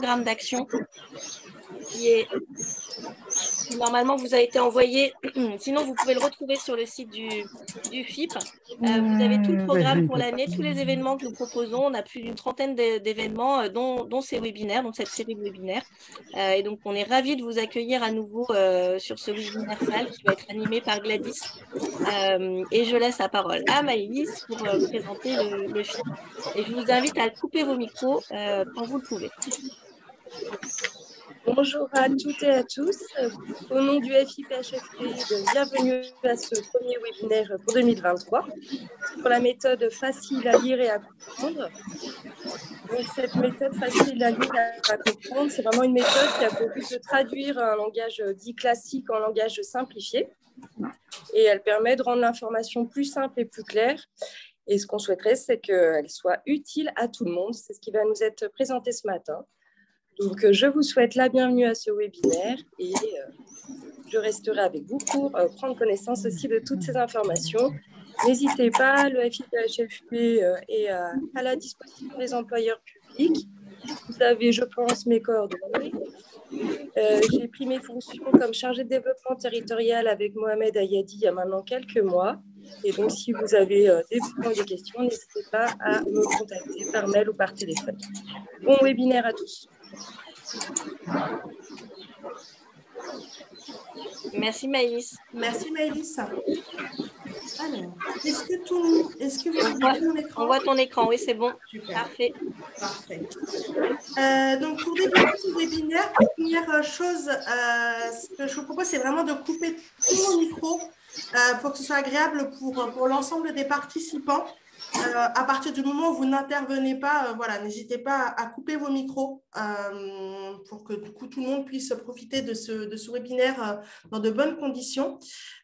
programme d'action qui est normalement vous a été envoyé. Sinon, vous pouvez le retrouver sur le site du, du FIP. Euh, vous avez tout le programme pour l'année, tous les événements que nous proposons. On a plus d'une trentaine d'événements, euh, dont, ces webinaires, donc cette série de webinaires. Euh, et donc, on est ravis de vous accueillir à nouveau sur ce webinaire salle qui va être animé par Gladys. et je laisse la parole à Maïlis pour présenter le, le, FIP. Et je vous invite à couper vos micros quand vous le pouvez. Bonjour à toutes et à tous. Au nom du FIPHFP, bienvenue à ce premier webinaire pour 2023 pour la méthode facile à lire et à comprendre. cette méthode facile à lire et à comprendre, c'est vraiment une méthode qui a pour but de traduire un langage dit classique en langage simplifié. Et elle permet de rendre l'information plus simple et plus claire. Et ce qu'on souhaiterait, c'est qu'elle soit utile à tout le monde. C'est ce qui va nous être présenté ce matin. Donc, euh, je vous souhaite la bienvenue à ce webinaire et euh, je resterai avec vous pour euh, prendre connaissance aussi de toutes ces informations. N'hésitez pas, le FIPHFP est à la disposition des employeurs publics. Vous avez, je pense, mes coordonnées. J'ai pris mes fonctions comme chargée de développement territorial avec Mohamed Ayadi il y a maintenant quelques mois. Et donc, si vous avez des, des questions, n'hésitez pas à me contacter par mail ou par téléphone. Bon webinaire à tous. Merci Maïs. Merci Maïs. Alors, est-ce que, tout, est-ce que vous voyez mon écran On voit ton écran, oui, c'est bon. Parfait. Parfait. Euh, donc, pour débuter ce webinaire, la première chose euh, que je vous propose, c'est vraiment de couper tout mon micro euh, pour que ce soit agréable pour, pour l'ensemble des participants. Euh, à partir du moment où vous n'intervenez pas, euh, voilà, n'hésitez pas à, couper vos micros euh, pour que du coup tout le monde puisse profiter de ce, de ce webinaire dans de bonnes conditions.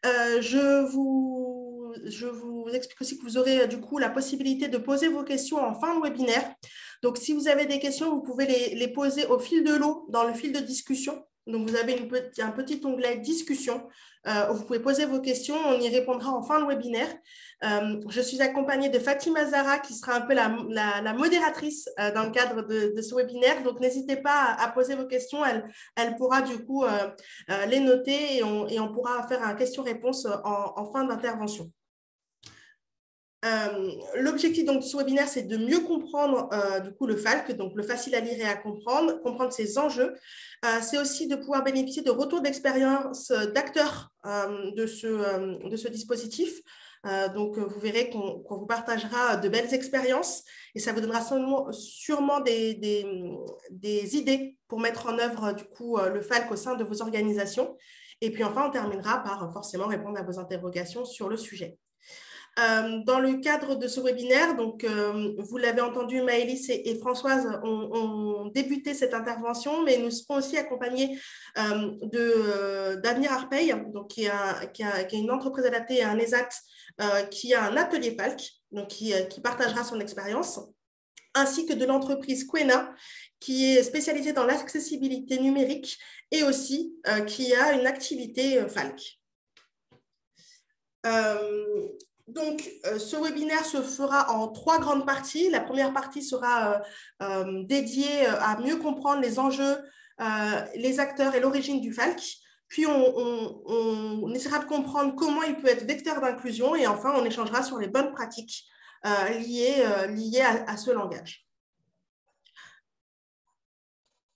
je, vous, je vous explique aussi que vous aurez du coup la possibilité de poser vos questions en fin de webinaire. Donc, si vous avez des questions, vous pouvez les, les poser au fil de l'eau dans le fil de discussion. Donc, vous avez une, un petit onglet discussion où vous pouvez poser vos questions. On y répondra en fin de webinaire. Euh, je suis accompagnée de Fatima Zara, qui sera un peu la, modératrice euh, dans le cadre de, ce webinaire. Donc, n'hésitez pas à, poser vos questions. Elle, pourra du coup euh, les noter et on, pourra faire un question-réponse en, fin d'intervention. L'objectif de ce webinaire, c'est de mieux comprendre du coup le FALC, donc le facile à lire et à comprendre, comprendre ses enjeux. c'est aussi de pouvoir bénéficier de retours d'expérience d'acteurs de ce dispositif. Euh, donc, vous verrez qu'on vous partagera de belles expériences et ça vous donnera sûrement, des, idées pour mettre en œuvre du coup euh, le FALC au sein de vos organisations. Et puis enfin, on terminera par forcément répondre à vos interrogations sur le sujet. Euh, dans le cadre de ce webinaire, donc, vous l'avez entendu, Maëlys et, Françoise ont, débuté cette intervention, mais nous serons aussi accompagnés d'Avenir Arpey, donc, qui, est une entreprise adaptée à un ESAT euh, qui a un atelier Falc, donc euh, qui, partagera son expérience, ainsi que de l'entreprise Quena, qui est spécialisée dans l'accessibilité numérique et aussi euh, qui a une activité Falc. donc, ce webinaire se fera en trois grandes parties. La première partie sera dédiée à mieux comprendre les enjeux, les acteurs et l'origine du FALC. Puis, on, essaiera de comprendre comment il peut être vecteur d'inclusion. Et enfin, on échangera sur les bonnes pratiques euh, liées, euh, à, ce langage.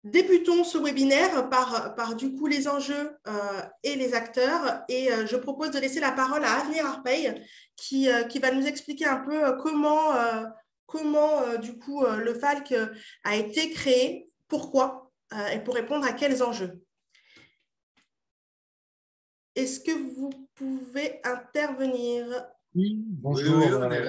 Débutons ce webinaire par, du coup les enjeux euh, et les acteurs. Et je propose de laisser la parole à Avenir Arpey qui, va nous expliquer un peu comment, le FALC a été créé, pourquoi et pour répondre à quels enjeux. Est-ce que vous pouvez intervenir? Oui, bonjour.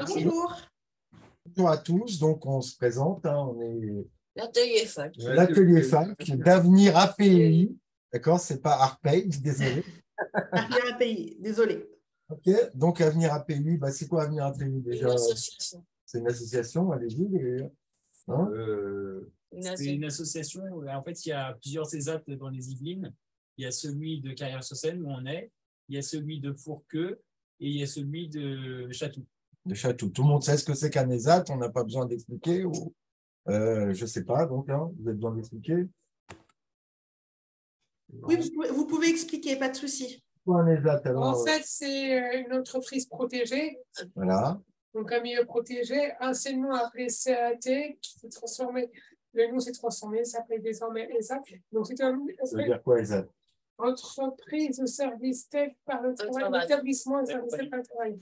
bonjour. à tous. Donc, on se présente. Hein, on est l'atelier FAC. L'atelier FAC d'avenir API. D'accord C'est pas ARPEI, désolé. Avenir API, désolé. OK. Donc, Avenir API, bah, c'est quoi Avenir API déjà? C'est une association, allez-y. Hein? Euh, c'est une association. En fait, il y a plusieurs CESAT dans les Yvelines. Il y a celui de Carrière-sur-Seine où on est, il y a celui de Fourqueux et il y a celui de Chatou. De Chatou. Tout le monde sait ce que c'est qu'un ESAT, on n'a pas besoin d'expliquer ou... euh, Je ne sais pas, donc, hein, vous êtes besoin d'expliquer Oui, vous pouvez, expliquer, pas de souci. En fait, c'est une entreprise protégée. Voilà. Donc, un milieu protégé, anciennement appelé CAT, qui s'est transformé, le nom s'est transformé, ça s'appelle désormais ESAT. Donc, c'est un. Ça veut dire quoi, ESAT Entreprise de service tech par le travail, établissement de service tech par le travail.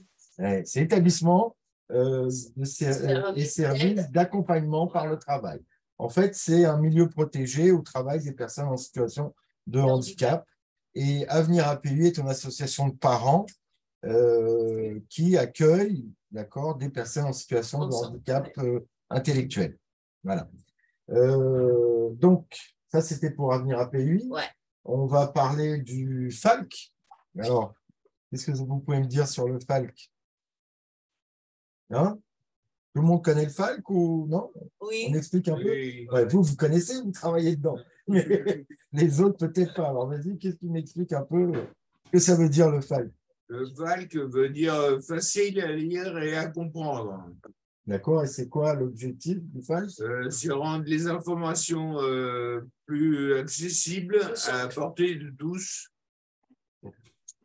C'est établissement euh, de et services d'accompagnement par le travail. En fait, c'est un milieu protégé au travail des personnes en situation de handicap. Et Avenir APU est une association de parents euh, qui accueille d'accord, des personnes en situation de handicap euh, intellectuel. Voilà. donc, ça, c'était pour Avenir APU. Ouais. On va parler du FALC. Alors, qu'est-ce que vous pouvez me dire sur le FALC hein? Tout le monde connaît le FALC ou non? Oui. On explique un peu? Vous, vous connaissez, vous travaillez dedans. Mais les autres, peut-être pas. Alors, vas-y, qu'est-ce qui m'explique un peu ce que ça veut dire le FALC Le FALC veut dire facile à lire et à comprendre. D'accord, et c'est quoi l'objectif du FALC euh, C'est rendre les informations euh, plus accessibles à portée de tous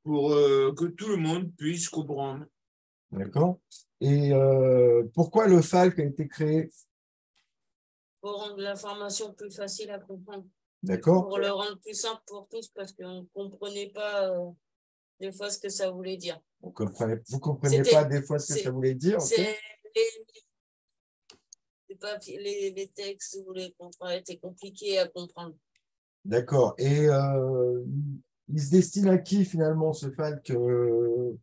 pour euh, que tout le monde puisse comprendre. D'accord. Et pourquoi le FALC a été créé? Pour rendre l'information plus facile à comprendre. D'accord. Pour le rendre plus simple pour tous parce qu'on ne comprenait pas des fois ce que ça voulait dire. Vous ne comprenez, vous comprenez pas des fois ce que ça voulait dire les, les, textes ou les contrats étaient compliqués à comprendre. D'accord. Et euh, il se destine à qui finalement ce FALC, euh,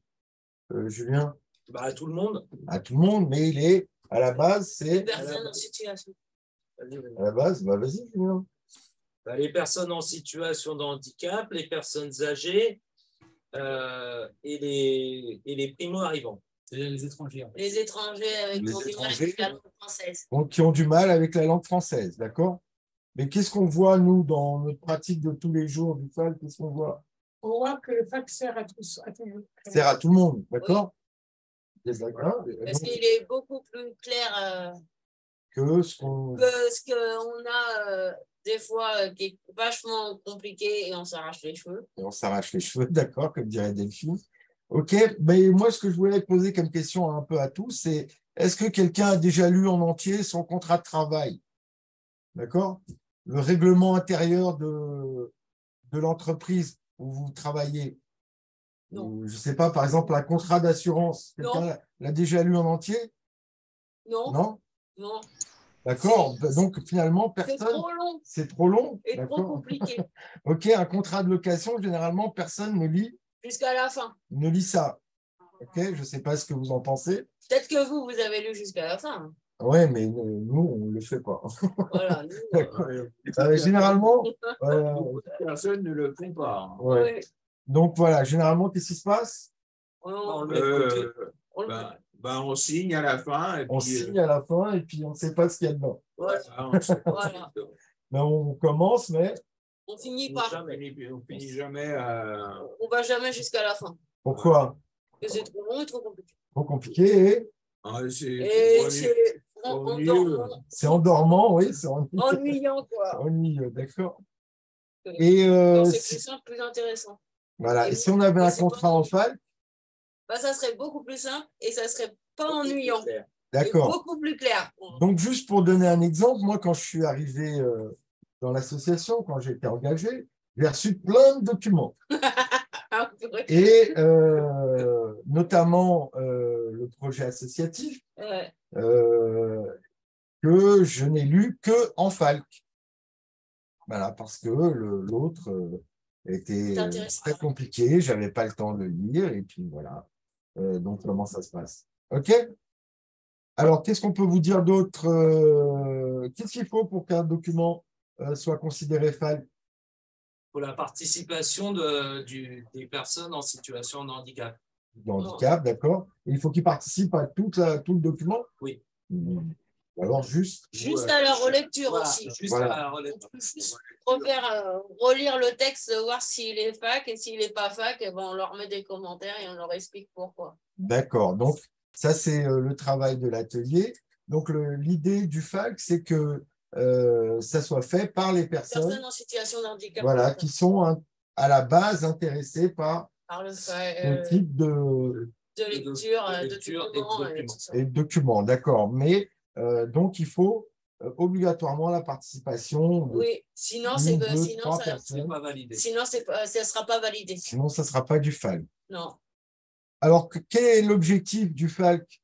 euh, Julien? Bah, À tout le monde. À tout le monde, mais il est à la base, c'est. Les personnes en situation. À la base, bah, vas-y, Julien. Bah, les personnes en situation de handicap, les personnes âgées et les, et les primo-arrivants les étrangers. Les étrangers avec qui ont du mal avec la langue française. qui ont du mal avec la langue française, d'accord? Mais qu'est-ce qu'on voit, nous, dans notre pratique de tous les jours du FAL? Qu'est-ce qu'on voit? On voit que le FAL sert à, tous, à tout le monde. Sert à tout le monde, d'accord? Parce qu'il est beaucoup plus clair euh, que ce qu'on a euh, des fois euh, qui est vachement compliqué et on s'arrache les cheveux. Et on s'arrache les cheveux, d'accord, comme dirait Delphine. OK, mais moi, ce que je voulais poser comme question un peu à tous, c'est est-ce que quelqu'un a déjà lu en entier son contrat de travail? D'accord? Le règlement intérieur de, de l'entreprise où vous travaillez? Non. Je ne sais pas, par exemple, un contrat d'assurance. Quelqu'un l'a déjà lu en entier? Non. Non? Non. D'accord. Donc finalement, personne. C'est trop long. C'est trop long. Et trop compliqué. ok, un contrat de location, généralement, personne ne lit Jusqu'à la fin. Ne lis ça. Ok, je ne sais pas ce que vous en pensez. Peut-être que vous, vous avez lu jusqu'à la fin. Oui, mais nous, on ne le fait pas. Voilà. Euh, euh, généralement, euh, personne ne le fait pas. Ouais. Donc voilà, généralement, qu'est-ce qui se passe? On, euh, bah, bah, on, signe à la fin. Et on puis, signe à la fin et puis on ne sait pas ce qu'il y a dedans. Voilà. voilà. Mais on commence, mais on finit par. on finit jamais à... On va jamais jusqu'à la fin. Pourquoi? Parce que c'est trop long et trop compliqué. Trop compliqué ah, et c'est endormant. C'est endormant, oui. C'est ennuyant, quoi. Ennuyeux, d'accord. Et euh, c'est plus simple, plus intéressant. Voilà. Et, si on avait un contrat en FAL bah, Ça serait beaucoup plus simple et ça serait pas ennuyant. D'accord. Beaucoup plus clair. Donc, juste pour donner un exemple, moi, quand je suis arrivé euh, dans l'association, quand j'ai été engagé, j'ai reçu plein de documents. Ah, Et euh, notamment euh, le projet associatif euh, que je n'ai lu que en Falc. Voilà, parce que l'autre était très compliqué, je n'avais pas le temps de le lire, et puis voilà. donc, comment ça se passe? OK? Alors, qu'est-ce qu'on peut vous dire d'autre Qu'est-ce qu'il faut pour qu'un document soit considéré FAL Pour la participation de, du, des personnes en situation de handicap. De handicap, d'accord. Il faut qu'ils participent à tout, tout le document? Oui. Alors juste? Juste à la relecture aussi. Juste à la relecture. Juste refaire, euh, relire le texte, voir s'il est fac et s'il n'est pas fac, et eh ben, on leur met des commentaires et on leur explique pourquoi. D'accord. Donc, ça, c'est euh, le travail de l'atelier. Donc, l'idée du FALC, c'est que ça soit fait par les personnes, personnes en situation de handicap. Voilà, qui sont à la base intéressées par, par le, ce type de, de lecture, de, lecture et de documents. Et de documents, d'accord. Mais donc, il faut obligatoirement la participation. De oui, sinon, c'est deux, sinon ça personnes. pas validé. Sinon, ça ne sera pas validé. Sinon, ça ne sera pas du FALC. Non. Alors, que- quel est l'objectif du FALC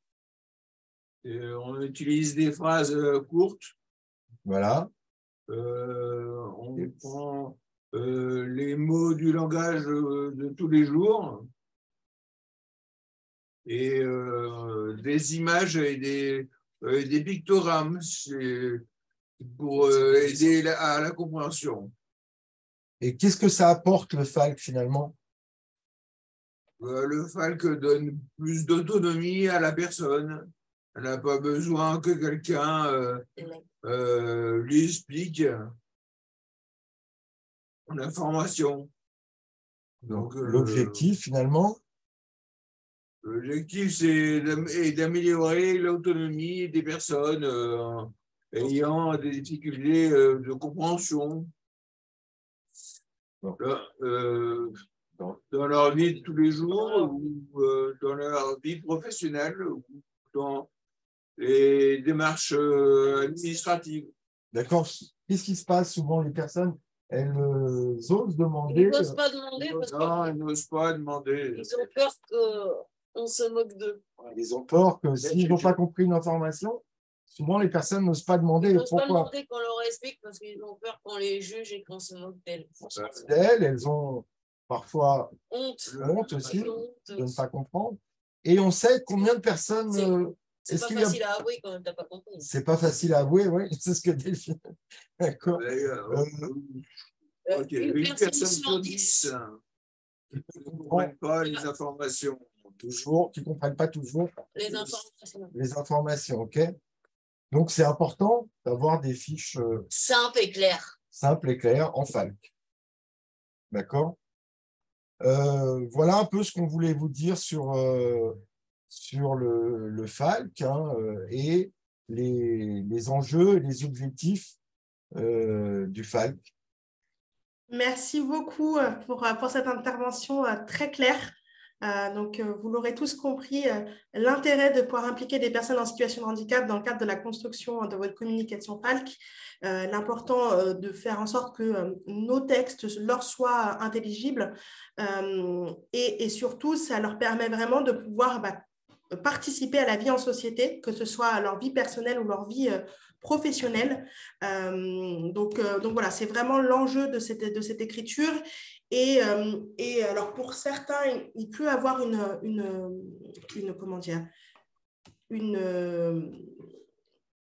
Euh, on utilise des phrases euh, courtes. Voilà. Euh, on prend euh, les mots du langage euh, de tous les jours et euh, des images et des, euh, des pictogrammes pour euh, aider la- à la compréhension. Et qu'est-ce que ça apporte le FALC finalement? Euh, le FALC donne plus d'autonomie à la personne. Elle n'a pas besoin que quelqu'un euh, euh, lui explique l'information. Donc, euh, l'objectif finalement, L'objectif, c'est d'am- est d'améliorer l'autonomie des personnes euh, ayant des difficultés euh, de compréhension Bon. Euh, dans, leur vie de tous les jours ou euh, dans leur vie professionnelle ou dans les démarches euh, administratives. d'accord Qu'est-ce qui se passe souvent Les personnes, elles euh, osent demander. Ils n'osent pas demander parce Non, ils n'osent pas demander. qu'ils ont peur qu'on se moque d'eux. euh, Ils ont peur que s'ils n'ont pas compris une information, souvent les personnes n'osent pas demander Ils n'osent pas demander qu'on leur explique parce qu'ils ont peur qu'on les juge et qu'on se moque d'elles. Elles, elles ont parfois Honte. honte aussi Honte. de ne pas comprendre. Et on sait combien de personnes. C'est- euh, pas a- facile à avouer quand t'as pas compris. C'est pas facile à avouer, oui, c'est ce que Delphine. D'accord. Euh, Euh, ok, une Une personne sur dix. dix qui ne comprennent pas les informations. Toujours, qui ne comprennent pas toujours Les informations. les informations, ok Donc, c'est important d'avoir des fiches euh, Simple et clair. simples et claires en FALC. D'accord Euh, Voilà un peu ce qu'on voulait vous dire sur, euh, sur le, le FALC hein, euh, et les, les enjeux et les objectifs euh, du FALC. Merci beaucoup euh, pour, pour cette intervention très claire. Donc, vous l'aurez tous compris, l'intérêt de pouvoir impliquer des personnes en situation de handicap dans le cadre de la construction de votre communication FALC, l'important de faire en sorte que nos textes leur soient intelligibles et, et surtout, ça leur permet vraiment de pouvoir bah, participer à la vie en société, que ce soit leur vie personnelle ou leur vie euh, professionnelle. Euh, donc, euh, donc voilà, c'est vraiment l'enjeu de cette, de cette écriture. Et, et alors pour certains, il, peut avoir une, une, une comment dire, une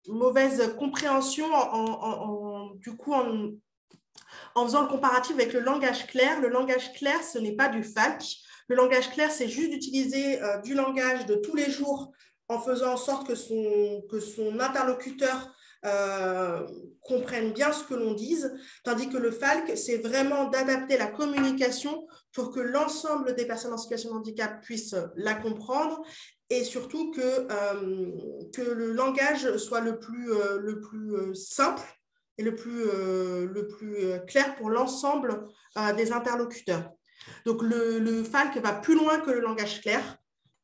mauvaise compréhension en, du coup en, faisant le comparatif avec le langage clair. Le langage clair, ce n'est pas du FALC. Le langage clair, c'est juste d'utiliser euh, du langage de tous les jours en faisant en sorte que son, que son interlocuteur euh, comprenne bien ce que l'on dise, tandis que le FALC, c'est vraiment d'adapter la communication pour que l'ensemble des personnes en situation de handicap puissent la comprendre et surtout que, euh, que le langage soit le plus, le plus simple et le plus, le plus clair pour l'ensemble des interlocuteurs. Donc, le, FALC va plus loin que le langage clair.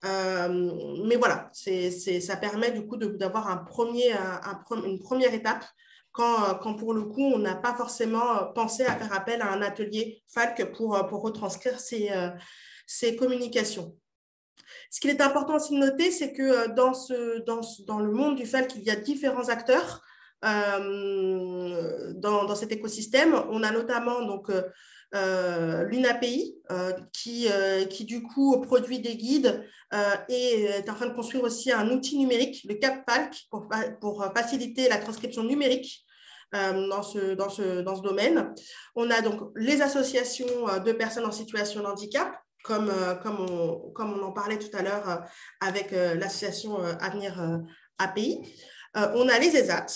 Euh, mais voilà, c'est, c'est, ça permet du coup d'avoir un premier, un- une première étape quand, quand pour le coup, on n'a pas forcément pensé à faire appel à un atelier FALC pour, pour retranscrire ces, euh, communications. Ce qu'il est important aussi de noter, c'est que euh, dans, ce, dans, ce- dans le monde du FALC, il y a différents acteurs dans, dans cet écosystème. On a notamment donc, l'UNAPI euh, qui, euh, qui du coup produit des guides euh, et est en train de construire aussi un outil numérique, le CapFalc, pour, pour faciliter la transcription numérique euh, dans, ce, dans, ce, dans ce domaine. On a donc les associations euh, de personnes en situation de handicap, comme, euh, comme, on, comme on en parlait tout à l'heure euh, avec euh, l'association euh, Avenir euh, API. Euh, on a les ESAT.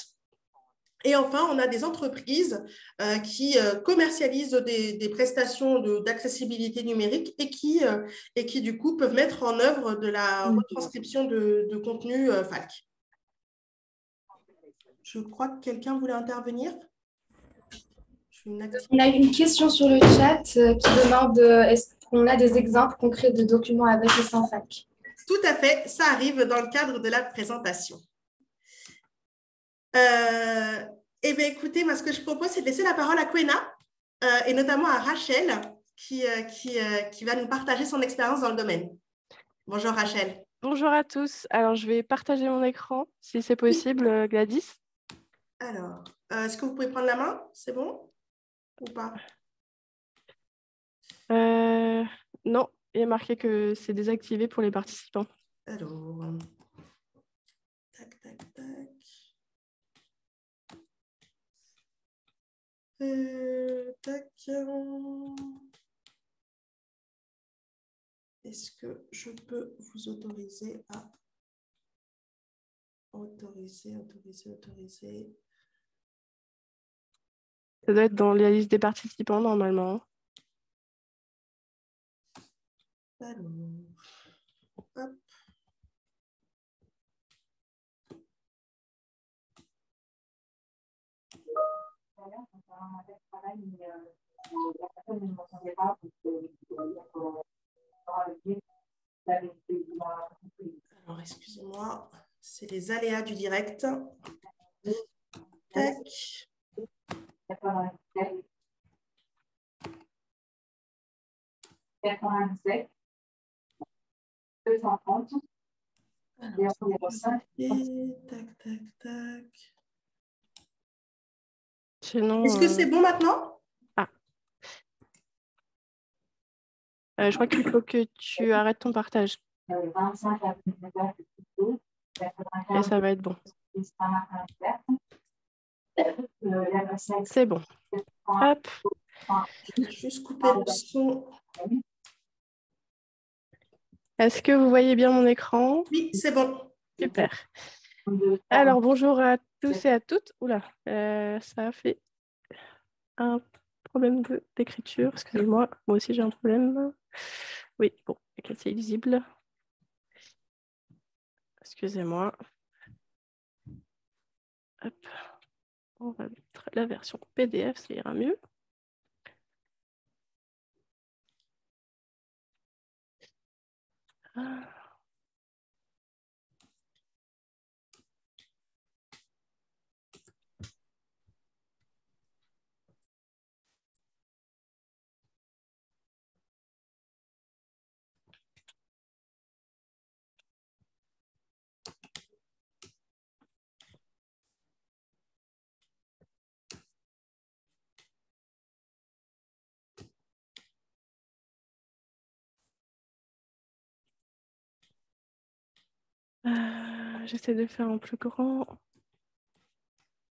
Et enfin, on a des entreprises euh, qui euh, commercialisent des, des prestations de- d'accessibilité numérique et qui, euh, et qui, du coup, peuvent mettre en œuvre de la retranscription de, de contenu FALC. Je crois que quelqu'un voulait intervenir. On a une question sur le chat qui demande est-ce qu'on a des exemples concrets de documents avec et sans fac Tout à fait, ça arrive dans le cadre de la présentation. Euh, eh bien, écoutez, moi, ce que je propose, c'est de laisser la parole à Quena et notamment à Rachel qui, qui, qui va nous partager son expérience dans le domaine. Bonjour Rachel. Bonjour à tous. Alors, je vais partager mon écran, si c'est possible, Gladys. Alors, est-ce que vous pouvez prendre la main? C'est bon? Ou pas? Euh, Non, il est marqué que c'est désactivé pour les participants. Alors, tac, tac, tac. Euh, tac. Est-ce que je peux vous autoriser à autoriser, autoriser, autoriser? Ça doit être dans la liste des participants normalement. Alors, hop. Alors, excusez-moi, c'est les aléas du direct. Tac. 87. 97. 230. Tac, tac, tac. Est-ce que c'est bon maintenant? Ah. Euh, je crois qu'il faut que tu arrêtes ton partage. Et ça va être bon. C'est bon. Hop. Juste couper le son. Est-ce que vous voyez bien mon écran? Oui, c'est bon. Super. Alors, bonjour à tous et à toutes. Oula, euh, ça a fait un problème d'écriture. Excusez-moi, moi aussi j'ai un problème. Oui, bon, c'est visible. Excusez-moi. Hop on va mettre la version PDF, ça ira mieux. Ah. Euh, j'essaie de faire en plus grand.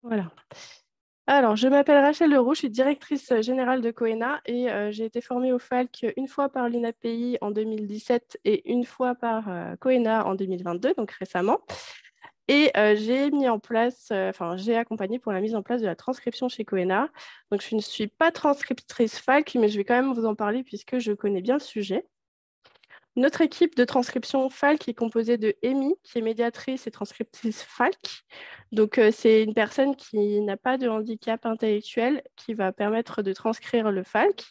Voilà. Alors, je m'appelle Rachel Leroux, je suis directrice générale de Coena et euh, j'ai été formée au FALC une fois par l'INAPI en 2017 et une fois par euh, Coena en 2022, donc récemment. Et j'ai mis en place, enfin, j'ai accompagné pour la mise en place de la transcription chez Coena. Donc, je ne suis pas transcriptrice FALC, mais je vais quand même vous en parler puisque je connais bien le sujet. Notre équipe de transcription FALC est composée de Amy, qui est médiatrice et transcriptrice FALC. Donc, euh, c'est une personne qui n'a pas de handicap intellectuel qui va permettre de transcrire le FALC.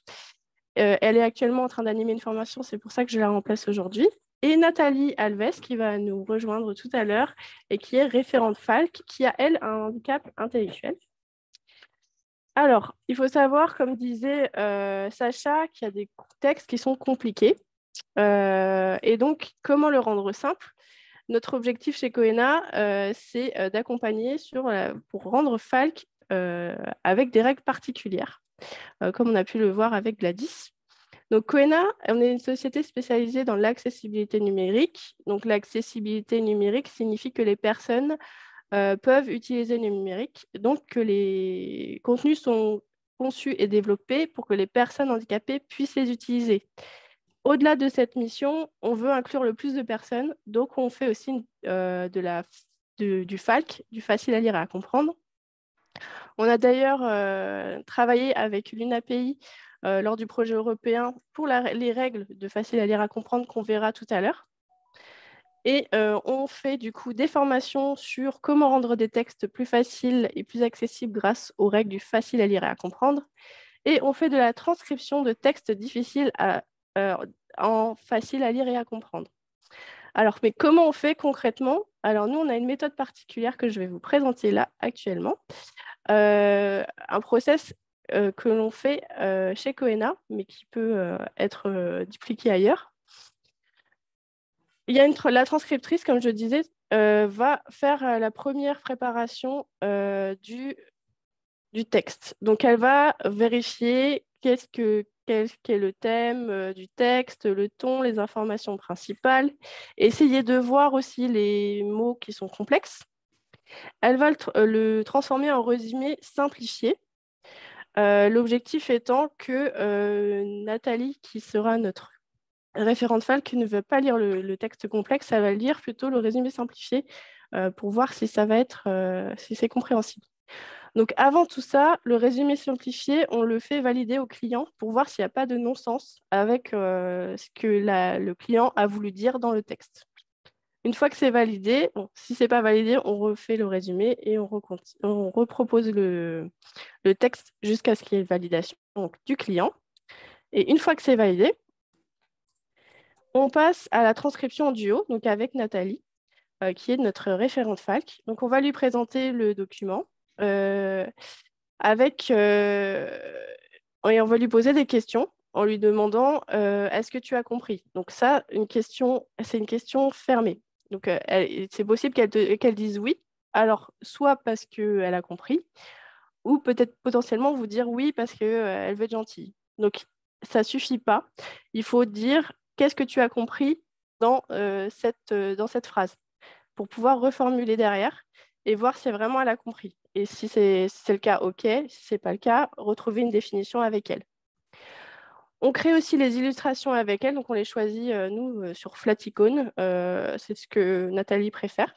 Euh, elle est actuellement en train d'animer une formation, c'est pour ça que je la remplace aujourd'hui. Et Nathalie Alves, qui va nous rejoindre tout à l'heure et qui est référente FALC, qui a, elle, un handicap intellectuel. Alors, il faut savoir, comme disait euh, Sacha, qu'il y a des textes qui sont compliqués. Euh, et donc, comment le rendre simple? Notre objectif chez Coena, euh, c'est euh, d'accompagner pour rendre Falk avec des règles particulières, comme on a pu le voir avec Gladys. Donc, Coena, on est une société spécialisée dans l'accessibilité numérique. Donc, l'accessibilité numérique signifie que les personnes peuvent utiliser le numérique, donc que les contenus sont conçus et développés pour que les personnes handicapées puissent les utiliser. Au-delà de cette mission, on veut inclure le plus de personnes, donc on fait aussi euh, de la, du FALC, du facile à lire et à comprendre. On a d'ailleurs euh, travaillé avec l'UNAPI euh, lors du projet européen pour les règles de facile à lire et à comprendre qu'on verra tout à l'heure. Et on fait du coup des formations sur comment rendre des textes plus faciles et plus accessibles grâce aux règles du facile à lire et à comprendre. Et on fait de la transcription de textes difficiles en facile à lire et à comprendre. Alors, mais comment on fait concrètement? Alors, nous, on a une méthode particulière que je vais vous présenter là actuellement. un process que l'on fait chez Coena, mais qui peut être dupliqué ailleurs. Il y a une, la transcriptrice, comme je disais, va faire la première préparation du, du texte. Donc, elle va vérifier qu'est-ce que, quel, est le thème du texte, le ton, les informations principales. Essayer de voir aussi les mots qui sont complexes. Elle va le transformer en résumé simplifié euh, l'objectif étant que euh, Nathalie, qui sera notre référente FALC, ne veut pas lire le, texte complexe, elle va lire plutôt le résumé simplifié euh, pour voir si ça va être, si c'est compréhensible. Donc avant tout ça, le résumé simplifié, on le fait valider au client pour voir s'il n'y a pas de non-sens avec ce que le client a voulu dire dans le texte. Une fois que c'est validé, si ce n'est pas validé, on refait le résumé et on, repropose le, texte jusqu'à ce qu'il y ait validation du client. Et une fois que c'est validé, on passe à la transcription en duo, donc avec Nathalie, euh, qui est notre référente FALC. Donc, on va lui présenter le document euh, avec, euh, et on va lui poser des questions en lui demandant est-ce que tu as compris? Donc ça, une question, c'est une question fermée. Donc, euh, c'est possible qu'elle dise oui. Alors, soit parce qu'elle a compris, ou peut-être potentiellement vous dire oui parce qu'elle euh, veut être gentille. Donc, ça ne suffit pas. Il faut dire qu'est-ce que tu as compris dans, euh, cette, dans cette phrase? Pour pouvoir reformuler derrière et voir si vraiment elle a compris. Et si c'est le cas, OK. Si ce n'est pas le cas, retrouver une définition avec elle. On crée aussi les illustrations avec elle, donc on les choisit, euh, nous, euh, sur Flaticone. Euh, c'est ce que Nathalie préfère.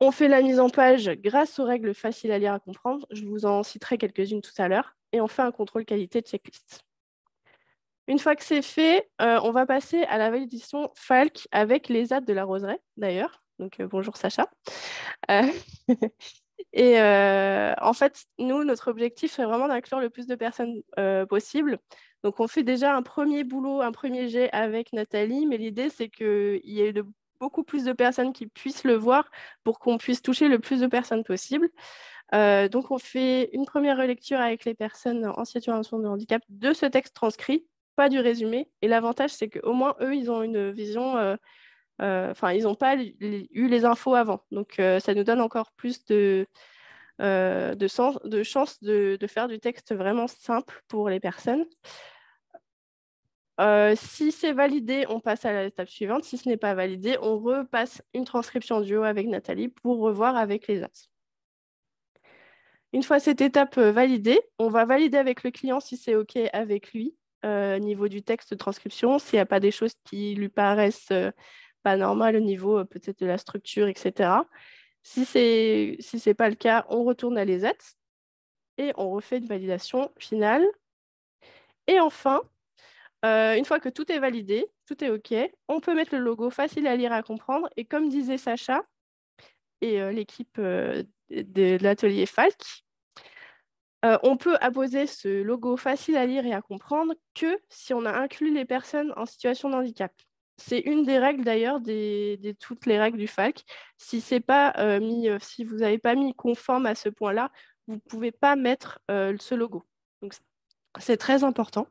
On fait la mise en page grâce aux règles faciles à lire et à comprendre. Je vous en citerai quelques-unes tout à l'heure. Et on fait un contrôle qualité checklist. Une fois que c'est fait, on va passer à la validation Falk avec les aides de la roseraie, d'ailleurs. Donc, bonjour Sacha. Et euh, en fait, nous, notre objectif, c'est vraiment d'inclure le plus de personnes euh, possible. Donc, on fait déjà un premier boulot, un premier jet avec Nathalie, mais l'idée, c'est qu'il y ait beaucoup plus de personnes qui puissent le voir pour qu'on puisse toucher le plus de personnes possible. Euh, donc, on fait une première relecture avec les personnes en situation de handicap de ce texte transcrit, pas du résumé. Et l'avantage, c'est qu'au moins, eux, ils ont une vision euh, enfin, ils n'ont pas eu les infos avant. Donc, euh, ça nous donne encore plus de, euh, de, de chances de, faire du texte vraiment simple pour les personnes. si c'est validé, on passe à l'étape suivante. Si ce n'est pas validé, on repasse une transcription duo avec Nathalie pour revoir avec les as. Une fois cette étape validée, on va valider avec le client si c'est OK avec lui, au niveau du texte de transcription, s'il n'y a pas des choses qui lui paraissent pas normal au niveau euh, peut-être de la structure, etc. Si ce n'est si pas le cas, on retourne à l'ESAT et on refait une validation finale. Et enfin, euh, une fois que tout est validé, tout est OK, on peut mettre le logo facile à lire et à comprendre. Et comme disait Sacha et euh, l'équipe de l'atelier Falk, on peut apposer ce logo facile à lire et à comprendre que si on a inclus les personnes en situation de handicap. C'est une des règles d'ailleurs, de toutes les règles du FALC. Si, euh, euh, vous n'avez pas mis conforme à ce point-là, vous ne pouvez pas mettre euh, ce logo. Donc, c'est très important.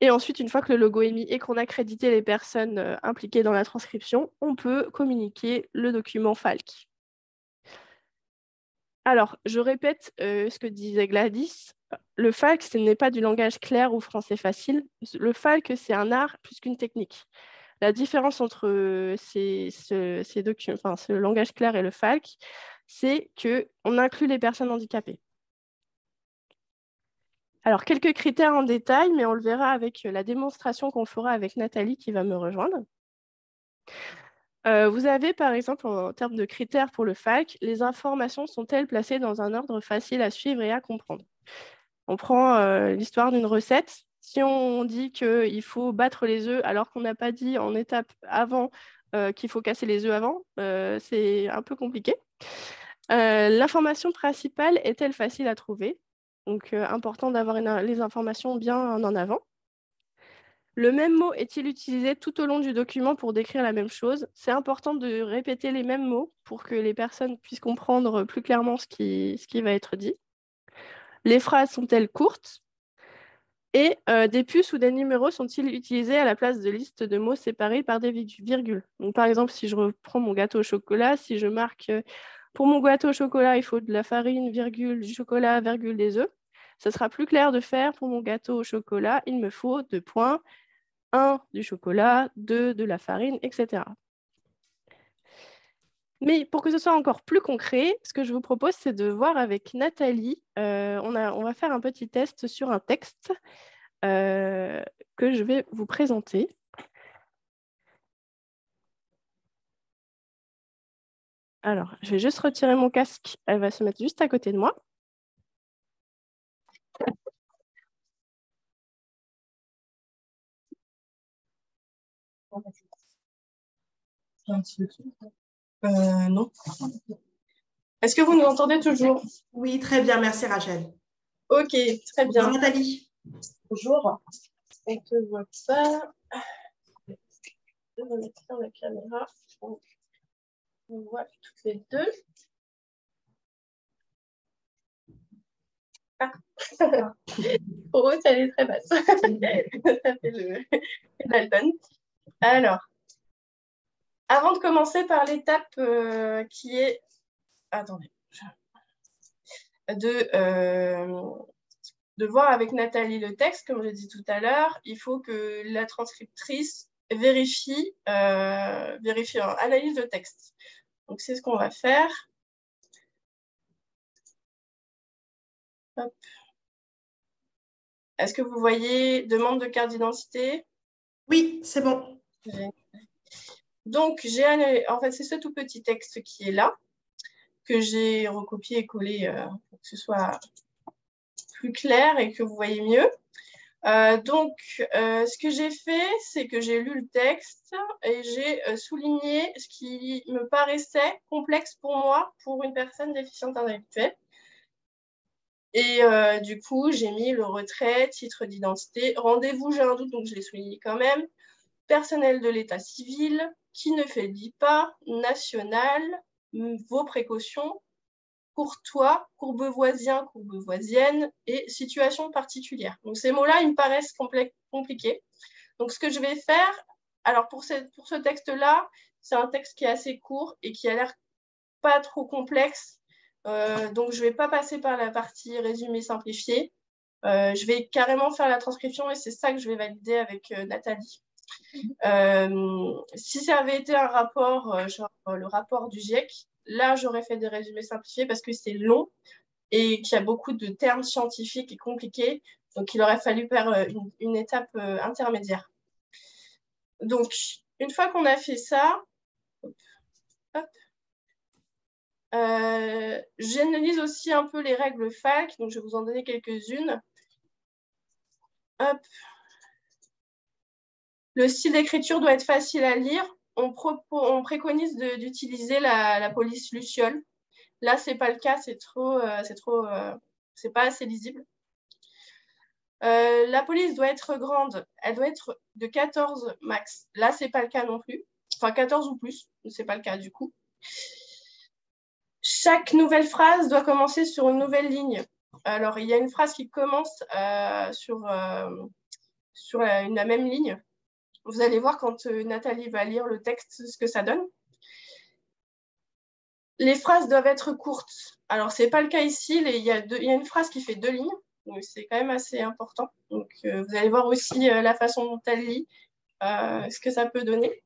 Et ensuite, une fois que le logo est mis et qu'on a crédité les personnes impliquées dans la transcription, on peut communiquer le document FALC. Alors, je répète ce que disait Gladys. Le FALC, ce n'est pas du langage clair ou français facile. Le FALC, c'est un art plus qu'une technique. La différence entre ces, documents, enfin, ce langage clair et le FALC, c'est qu'on inclut les personnes handicapées. Alors, quelques critères en détail, mais on le verra avec la démonstration qu'on fera avec Nathalie qui va me rejoindre. Vous avez, par exemple, en termes de critères pour le FALC, les informations sont-elles placées dans un ordre facile à suivre et à comprendre? On prend l'histoire d'une recette Si on dit qu'il faut battre les œufs alors qu'on n'a pas dit en étape avant qu'il faut casser les œufs avant, c'est un peu compliqué. L'information principale est-elle facile à trouver? Donc, important d'avoir les informations bien en avant. Le même mot est-il utilisé tout au long du document pour décrire la même chose? C'est important de répéter les mêmes mots pour que les personnes puissent comprendre plus clairement ce qui, ce qui va être dit. Les phrases sont-elles courtes? Et euh, des puces ou des numéros sont-ils utilisés à la place de listes de mots séparés par des virgules? Par exemple, si je reprends mon gâteau au chocolat, si je marque euh, pour mon gâteau au chocolat, il faut de la farine, virgule, du chocolat, virgule, des œufs. Ce sera plus clair de faire pour mon gâteau au chocolat, il me faut deux points, 1 du chocolat, 2 de la farine, etc. Mais pour que ce soit encore plus concret, ce que je vous propose, c'est de voir avec Nathalie. Euh, on, va faire un petit test sur un texte euh, que je vais vous présenter. Alors, je vais juste retirer mon casque. Elle va se mettre juste à côté de moi. Euh, non. Est-ce que vous nous entendez toujours? Oui, très bien. Merci, Rachel. Ok, très bien. Bonjour, Nathalie. Bonjour. On te voit pas. Je vais mettre la caméra. On voit toutes les deux. Ah. Pour eux, elle est très basse. ça fait le Dalton. Alors, avant de commencer par l'étape euh, qui est. Attendez. De, euh, de voir avec Nathalie le texte, comme je l'ai dit tout à l'heure, il faut que la transcriptrice vérifie, euh, vérifie analyse de texte. Donc, c'est ce qu'on va faire. Est-ce que vous voyez demande de carte d'identité? Oui, c'est bon. Donc, j'ai en fait, c'est ce tout petit texte qui est là, que j'ai recopié et collé euh, pour que ce soit plus clair et que vous voyez mieux. Euh, donc, euh, ce que j'ai fait, c'est que j'ai lu le texte et j'ai souligné ce qui me paraissait complexe pour moi, pour une personne déficiente intellectuelle. Et du coup, j'ai mis le retrait, titre d'identité, rendez-vous, j'ai un doute, donc je l'ai souligné quand même, personnel de l'état civil, qui ne fait dit pas, national, vos précautions, courtois, courbevoisien, courbevoisienne et situation particulière. Donc ces mots-là, ils me paraissent compliqués. Donc ce que je vais faire, alors pour, pour ce texte-là, c'est un texte qui est assez court et qui a l'air pas trop complexe. Euh, donc je ne vais pas passer par la partie résumé simplifié. Euh, je vais carrément faire la transcription et c'est ça que je vais valider avec euh, Nathalie. Euh, si ça avait été un rapport, euh, genre euh, le rapport du GIEC, là, j'aurais fait des résumés simplifiés parce que c'est long et qu'il y a beaucoup de termes scientifiques et compliqués. Donc, il aurait fallu faire une, étape intermédiaire. Donc, une fois qu'on a fait ça, j'analyse aussi un peu les règles FAC, donc je vais vous en donner quelques-unes. Hop. Le style d'écriture doit être facile à lire. On, préconise d'utiliser la, police Luciole. Là, ce n'est pas le cas, c'est trop, euh, c'est trop, euh, c'est pas assez lisible. Euh, la police doit être grande, elle doit être de 14 max. Là, ce n'est pas le cas non plus. Enfin, 14 ou plus, ce n'est pas le cas du coup. Chaque nouvelle phrase doit commencer sur une nouvelle ligne. Alors, il y a une phrase qui commence sur, sur la, même ligne. Vous allez voir quand euh, Nathalie va lire le texte ce que ça donne. Les phrases doivent être courtes. Alors, ce n'est pas le cas ici. Il y, a une phrase qui fait deux lignes. Donc, c'est quand même assez important. Donc, euh, vous allez voir aussi euh, la façon dont elle lit, ce que ça peut donner.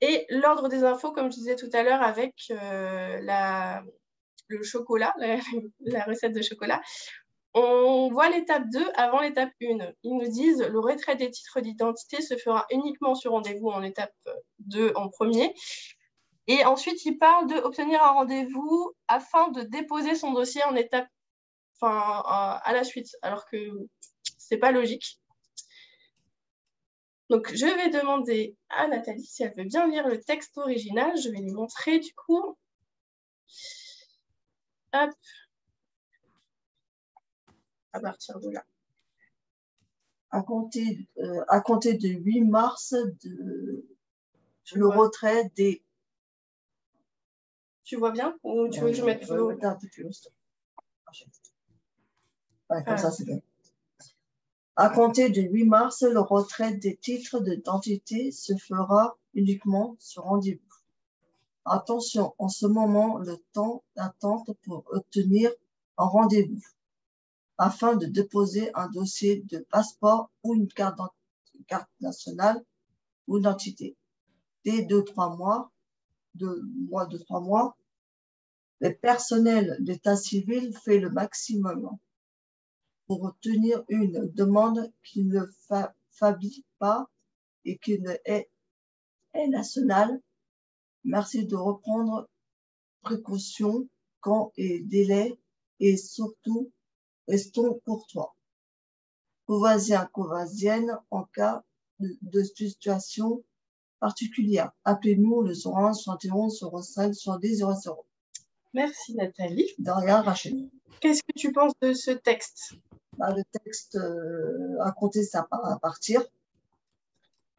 Et l'ordre des infos, comme je disais tout à l'heure, avec le chocolat, la, recette de chocolat, on voit l'étape 2 avant l'étape 1. Ils nous disent le retrait des titres d'identité se fera uniquement sur rendez-vous en étape 2 en premier. Et ensuite, ils parlent d'obtenir un rendez-vous afin de déposer son dossier en étape, à la suite. Alors que c'est pas logique. Donc, je vais demander à Nathalie si elle veut bien lire le texte original. Je vais lui montrer du coup. Hop. À partir de là. À compter, euh, à compter de 8 mars, de, le retrait des. Tu vois bien Ou tu veux que je mette plus haut un peu plus haut. Ouais, comme ça, c'est bien. À compter du 8 mars, le retrait des titres d'identité se fera uniquement sur rendez-vous. Attention, en ce moment, le temps d'attente pour obtenir un rendez-vous afin de déposer un dossier de passeport ou une carte, nationale ou d'identité. Dès deux, trois mois, deux mois, deux, trois mois, le personnel d'état civil fait le maximum pour obtenir une demande qui ne fabrique pas et qui ne est, nationale. Merci de reprendre précaution quand et délai et surtout restons courtois. Courvoisiens, courvoisienne, en cas de, situation particulière. Appelez-nous le 01 71 05 70 00. Merci Nathalie. De rien, Rachel. Qu'est-ce que tu penses de ce texte? Bah, Le texte euh, a compté ça à partir.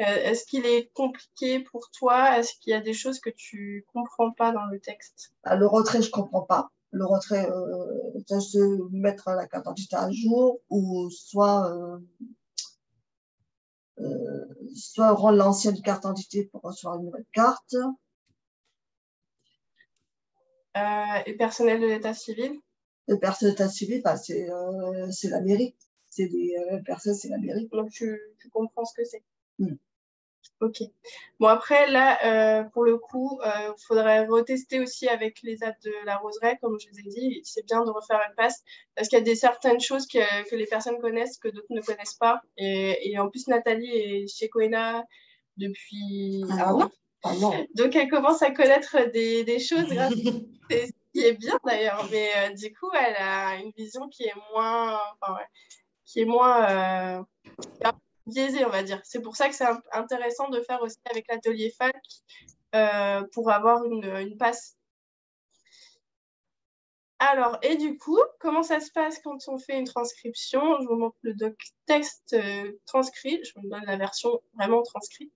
Euh, est-ce qu'il est compliqué pour toi? Est-ce qu'il y a des choses que tu comprends pas dans le texte? Bah, Le retrait, je comprends pas. Le retrait, euh, se mettre la carte d'identité à jour ou soit, euh, euh, soit rendre l'ancienne carte d'identité pour recevoir une nouvelle carte. et personnel de l'état civil? Le personnel de l'état civil, bah, c'est la mairie. C'est des personnes, c'est la mairie. Donc tu, tu comprends ce que c'est? Hmm. Ok. Bon, après, là, euh, pour le coup, il euh, faudrait retester aussi avec les apps de la roseraie, comme je vous ai dit. C'est bien de refaire une passe parce qu'il y a des certaines choses que, que, les personnes connaissent que d'autres ne connaissent pas. Et, et, en plus, Nathalie est chez Coena depuis ah, ah. Donc, elle commence à connaître des, des choses grâce ce qui est bien d'ailleurs. Mais euh, du coup, elle a une vision qui est moins. Enfin, ouais, qui est moins biaisé, on va dire. C'est pour ça que c'est intéressant de faire aussi avec l'atelier FALC euh, pour avoir une, une, passe. Alors, et du coup, comment ça se passe quand on fait une transcription? Je vous montre le doc texte euh, transcrit. Je vous donne la version vraiment transcrite.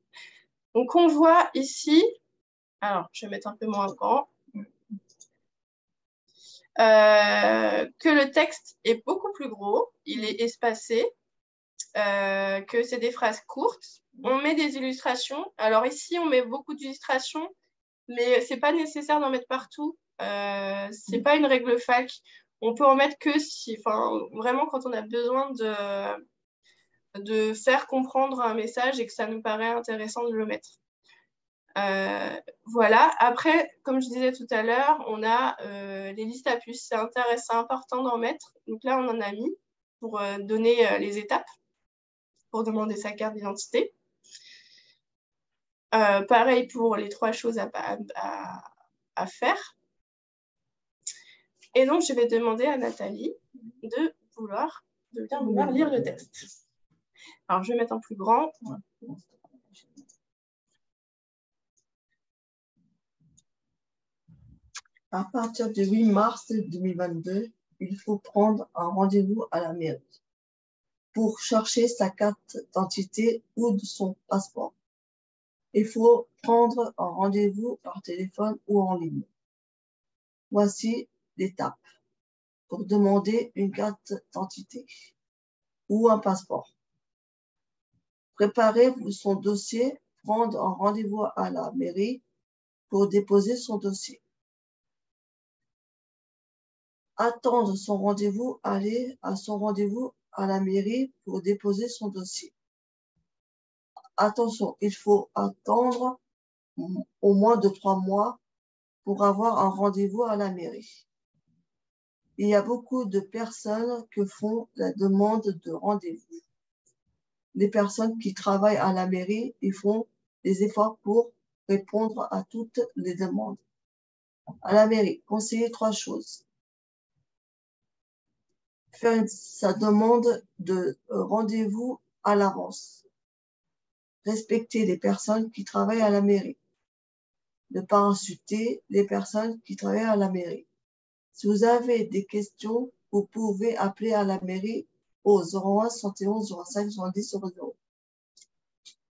Donc, on voit ici, alors je vais mettre un peu moins grand, euh, que le texte est beaucoup plus gros, il est espacé, euh, que c'est des phrases courtes. On met des illustrations. Alors ici, on met beaucoup d'illustrations, mais c'est pas nécessaire d'en mettre partout. Euh, c'est pas une règle fac. On peut en mettre que si, enfin, vraiment quand on a besoin de, faire comprendre un message et que ça nous paraît intéressant de le mettre. Euh, voilà. Après, comme je disais tout à l'heure, on a euh, les listes à puces. C'est intéressant, important d'en mettre. Donc là, on en a mis pour donner les étapes pour demander sa carte d'identité. Euh, pareil pour les trois choses à, faire. Et donc, je vais demander à Nathalie de vouloir, de bien vouloir lire le texte. Alors, je vais mettre en plus grand. À partir du 8 mars 2022, il faut prendre un rendez-vous à la mairie pour chercher sa carte d'identité ou de son passeport. Il faut prendre un rendez-vous par téléphone ou en ligne. Voici l'étape pour demander une carte d'identité ou un passeport. Préparer son dossier, prendre un rendez-vous à la mairie pour déposer son dossier. Attendre son rendez-vous, aller à son rendez-vous à la mairie pour déposer son dossier. Attention, il faut attendre au moins de trois mois pour avoir un rendez-vous à la mairie. Il y a beaucoup de personnes qui font la demande de rendez-vous. Les personnes qui travaillent à la mairie, ils font des efforts pour répondre à toutes les demandes. À la mairie, conseiller trois choses faire sa demande de rendez-vous à l'avance. Respecter les personnes qui travaillent à la mairie. Ne pas insulter les personnes qui travaillent à la mairie. Si vous avez des questions, vous pouvez appeler à la mairie au 01 71 05 70 00.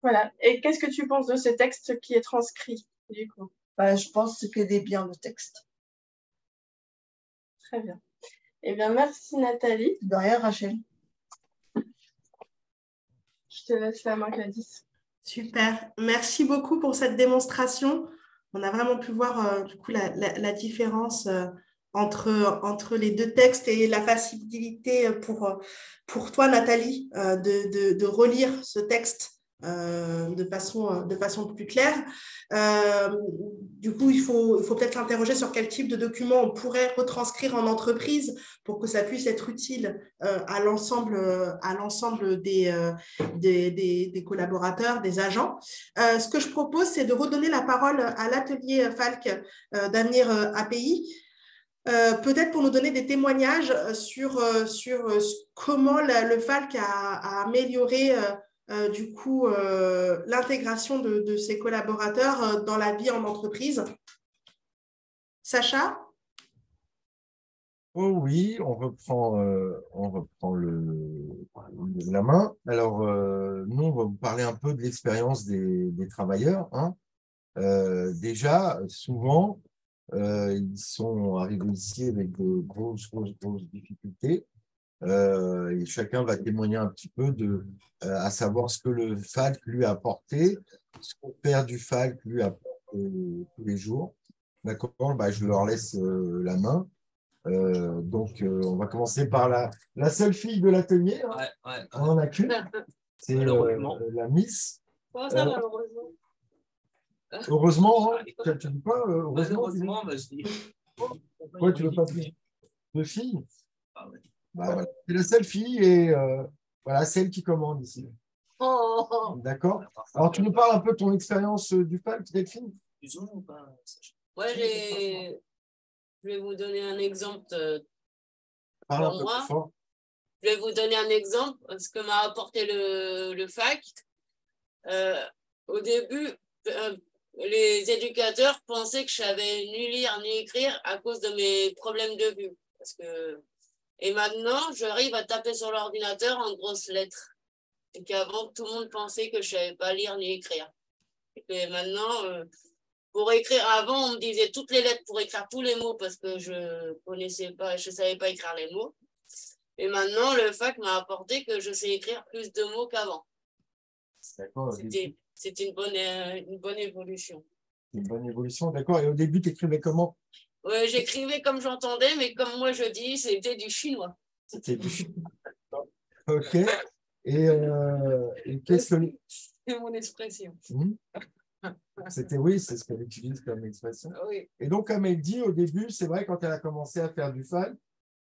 Voilà. Et qu'est-ce que tu penses de ce texte qui est transcrit, du coup? Ben, Je pense qu'il est bien, le texte. Très bien. Eh bien, merci Nathalie. De rien, Rachel. Je te laisse la main, Gladys. Super. Merci beaucoup pour cette démonstration. On a vraiment pu voir euh, du coup la, différence euh, entre, entre les deux textes et la facilité pour, pour toi, Nathalie, euh, de, de relire ce texte euh, de, façon, de façon plus claire. Euh, du coup, il faut, il faut peut-être s'interroger sur quel type de document on pourrait retranscrire en entreprise pour que ça puisse être utile euh, à l'ensemble, à l'ensemble des, des, des, collaborateurs, des agents. ce que je propose, c'est de redonner la parole à l'atelier Falc d'Avenir API. peut-être pour nous donner des témoignages sur, sur comment le FALC a amélioré euh, du coup euh, l'intégration de, ses collaborateurs euh, dans la vie en entreprise. Sacha? Oh oui, on reprend, on reprend le, la main. Alors, nous, on va vous parler un peu de l'expérience des, travailleurs. Hein. déjà, souvent, ils sont arrivés ici avec de grosses, grosses, grosses difficultés. Euh, et chacun va témoigner un petit peu de, euh, à savoir ce que le FALC lui a apporté, ce qu'on perd du FALC lui apporte tous les jours. D'accord bah, Je leur laisse euh, la main. donc, on va commencer par la, la seule fille de l'atelier. Hein. On en a qu'une. C'est la Miss. ça, Heureusement, hein. tu ne dis pas heureusement. heureusement, bah, je dis. Pourquoi tu ne veux pas plus de filles? Ah, ouais. Bah, c'est la seule fille et euh, voilà, celle qui commande ici. Oh. D'accord Alors, tu nous parles un peu de ton expérience euh, du FALC, Delphine Moi, je vais vous donner un exemple. Euh, Parle un peu moi. fort. Je vais vous donner un exemple, ce que m'a apporté le, le FAC. au début, les éducateurs pensaient que je savais ni lire ni écrire à cause de mes problèmes de vue. Parce que et maintenant, j'arrive à taper sur l'ordinateur en grosses lettres. Et qu'avant, tout le monde pensait que je ne savais pas lire ni écrire. Et maintenant, euh, pour écrire, avant, on me disait toutes les lettres pour écrire tous les mots parce que je connaissais pas, je savais pas écrire les mots. Et maintenant, le fac m'a apporté que je sais écrire plus de mots qu'avant. C'était une bonne, euh, une bonne évolution. Une bonne évolution, d'accord. Et au début, tu écrivais comment? J'écrivais comme j'entendais, mais comme moi je dis, c'était du chinois. C'était du chinois. ok. Et, euh, qu'est-ce que. C'est mon expression. Hmm? C'était oui, c'est ce qu'elle utilise comme expression. Et donc, comme elle dit au début, c'est vrai, quand elle a commencé à faire du fan,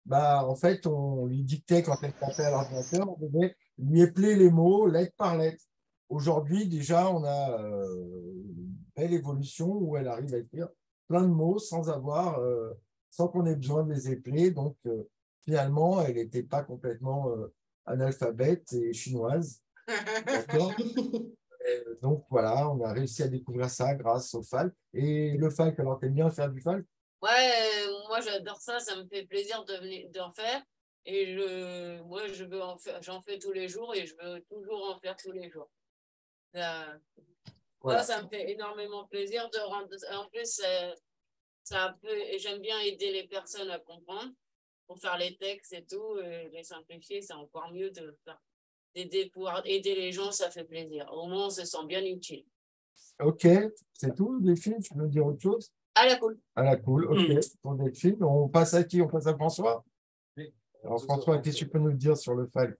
bah, en fait, on lui dictait quand elle tapait à l'ordinateur, on devait lui épeler les mots lettre par lettre. Aujourd'hui, déjà, on a euh, une belle évolution où elle arrive à écrire plein de mots sans avoir, euh, sans qu'on ait besoin de les épeler. Donc, euh, finalement, elle n'était pas complètement euh, analphabète et chinoise. donc voilà, on a réussi à découvrir ça grâce au FALC. Et le FALC, alors t'aimes bien faire du FALC Ouais, moi j'adore ça, ça me fait plaisir d'en faire. Et je, moi, je veux en faire, j'en fais tous les jours et je veux toujours en faire tous les jours. Voilà. ça me fait énormément plaisir de rendre. En plus, ça peut... j'aime bien aider les personnes à comprendre pour faire les textes et tout, et les simplifier. C'est encore mieux de faire d'aider pouvoir aider les gens, ça fait plaisir. Au moins, on se sent bien utile. Ok, c'est tout, Delphine, tu veux dire autre chose? À la cool. À la cool, ok. Mm. Pour Delphine, on passe à qui? On passe à François? Alors, François, qu'est-ce que tu peux nous dire sur le FAL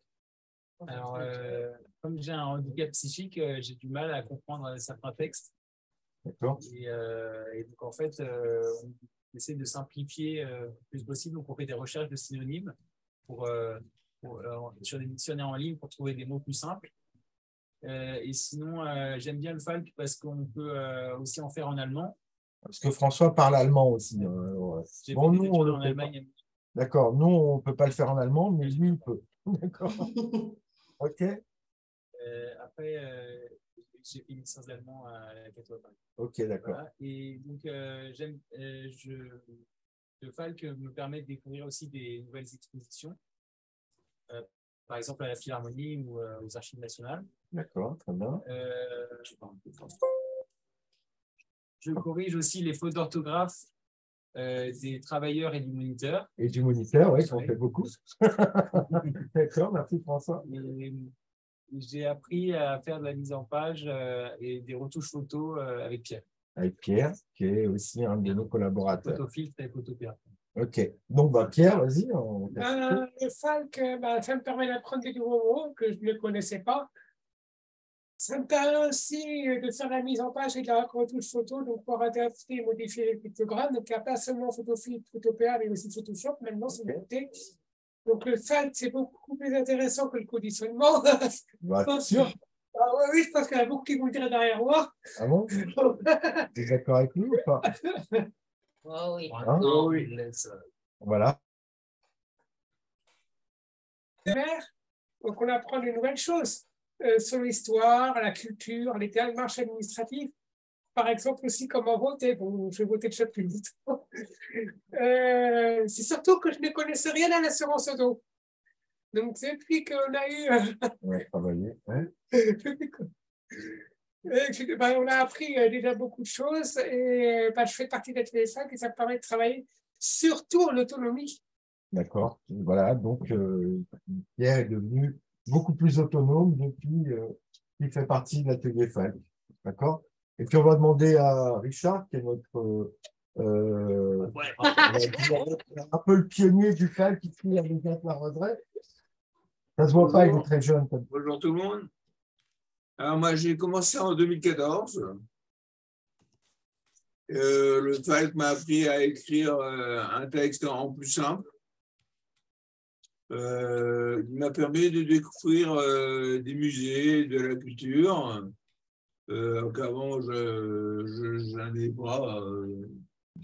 Alors, euh, comme j'ai un handicap psychique, euh, j'ai du mal à comprendre certains textes. D'accord. Et, euh, et, donc, en fait, euh, on essaie de simplifier le plus possible. Donc, on fait des recherches de synonymes pour, pour sur des dictionnaires en ligne pour trouver des mots plus simples. et sinon, j'aime bien le FALC parce qu'on peut aussi en faire en allemand. Parce que François parle allemand aussi. Hein, bon, nous, on le en Allemagne. D'accord. Nous, on ne peut pas le faire en allemand, mais lui, il peut. D'accord. OK. Euh, après, euh, j'ai fait une licence d'allemand à la Cato Ok, d'accord. Voilà. Et donc, euh, j'aime, euh, je, le Falk me permet de découvrir aussi des nouvelles expositions, euh, par exemple à la Philharmonie ou euh, aux Archives nationales. D'accord, très bien. Euh, je corrige aussi les fautes d'orthographe euh, des travailleurs et du moniteur. Et du moniteur, oui, ça en fait beaucoup. D'accord, merci François. Et J'ai appris à faire de la mise en page euh, et des retouches photos euh, avec Pierre. Avec Pierre, qui est aussi un de nos collaborateurs. Photofiltre et photopierre. Ok. Donc, bah, Pierre, vas-y. on- Euh, le Falk, euh, bah, ça me permet d'apprendre des nouveaux mots que je ne connaissais pas. Ça me permet aussi euh, de faire la mise en page et de la retouche photo, donc pour adapter et modifier les pictogrammes. Donc, il n'y a pas seulement Photofiltre, Photopea, mais aussi Photoshop. Maintenant, c'est monté. Donc, le Falk, c'est beaucoup plus intéressant que le conditionnement. Bah, sûr. Ah oui, oui, je pense qu'il y en a beaucoup qui vont le dire derrière moi. Ah bon? Tu es d'accord avec nous ou pas? Oh oui. Hein Voilà. Vert. Donc, on apprend de nouvelles choses euh, sur l'histoire, la culture, les démarches administratives. Par exemple, aussi comment voter? Bon, je vais voter déjà depuis longtemps. Euh, c'est surtout que je ne connaissais rien à l'assurance auto. Donc, depuis qu'on a eu. On que- ben, on a appris euh, déjà beaucoup de choses et euh, ben, je fais partie de la TS5 et ça me permet de travailler surtout en autonomie. D'accord. Voilà. Donc, euh, Pierre est devenu beaucoup plus autonome depuis euh, qu'il fait partie de l'atelier FAL. D'accord Et puis, on va demander à Richard, qui est notre. euh, euh, un peu le pionnier du FAL qui crie avec la retraite. Ça se voit pas, il est très jeune. Bonjour tout le monde. Alors moi j'ai commencé en 2014. Euh, le FALC m'a appris à écrire euh, un texte en plus simple. Il m'a permis de découvrir des musées, de la culture. Euh, qu'avant je ai pas. euh,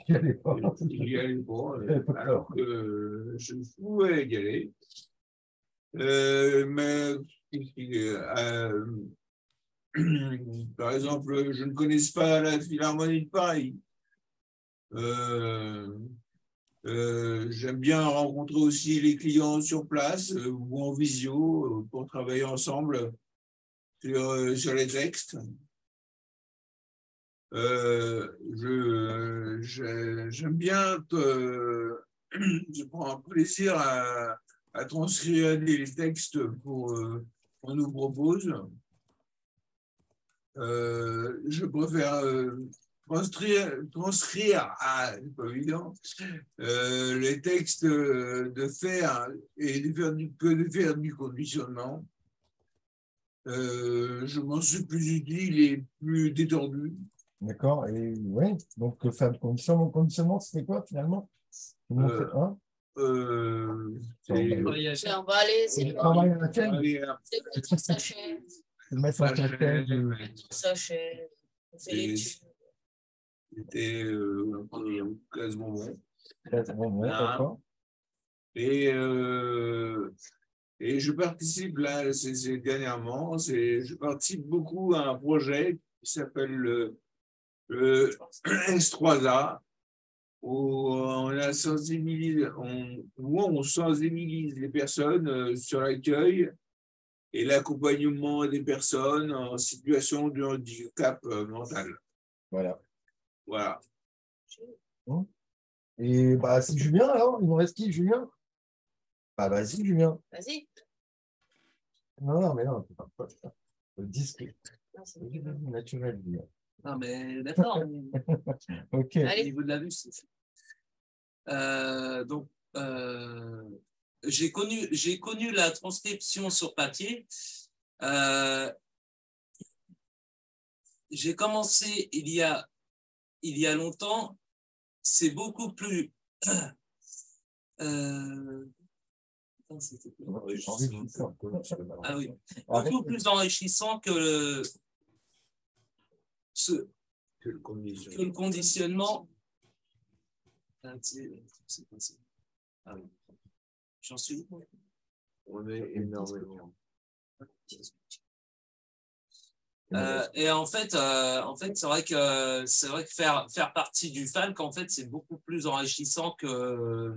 J'y allais pas. J'y allais pas, euh, alors que je pouvais y aller. Euh, mais euh, par exemple, je ne connais pas la Philharmonie de Paris. Euh, euh, J'aime bien rencontrer aussi les clients sur place euh, ou en visio euh, pour travailler ensemble sur, euh, sur les textes. Euh, J'aime bien, que- je prends plaisir à, à transcrire les textes euh, qu'on nous propose. Euh, je préfère euh, transcrire, transcrire c'est pas évident, euh, les textes euh, de faire et de faire du, que de faire du conditionnement. Euh, je m'en suis plus utile et plus détendu. D'accord. Et ouais, donc le FAL conditionnement, conditionnement c'était quoi finalement? Un? Euh, C'est c'est- C'est emballé, c'est le travail à la chaîne. c'est le sachet, C'est le mettre en Sachet, le sachet. C'était euh, quasiment bon. Ah. d'accord. Et, euh, et je participe là, c'est c'est dernièrement, c'est- je participe beaucoup à un projet qui s'appelle le, le S3A, où on, a sensibilise, on, où on sensibilise les personnes euh, sur l'accueil et l'accompagnement des personnes en situation de handicap euh, mental. Voilà. Voilà. Et bah, c'est Julien alors Il nous reste qui, Julien? Bah, vas-y, Julien. Vas-y. Non, non, mais non, pas pas ça. Le disque Non, c'est naturel, Julien. Non, mais d'accord. Ok. Au niveau de la vue, c'est. Euh, donc, euh, j'ai connu, j'ai connu la transcription sur papier. Euh, j'ai commencé il y a, il y a longtemps. C'est beaucoup plus. Euh, Ah oui, beaucoup plus enrichissant que le, ce, que le conditionnement. que le conditionnement. Ah, oui. J'en suis On est énormément. Euh, et en fait, euh, en fait, c'est vrai que c'est vrai que faire faire partie du FALC, en fait, c'est beaucoup plus enrichissant que,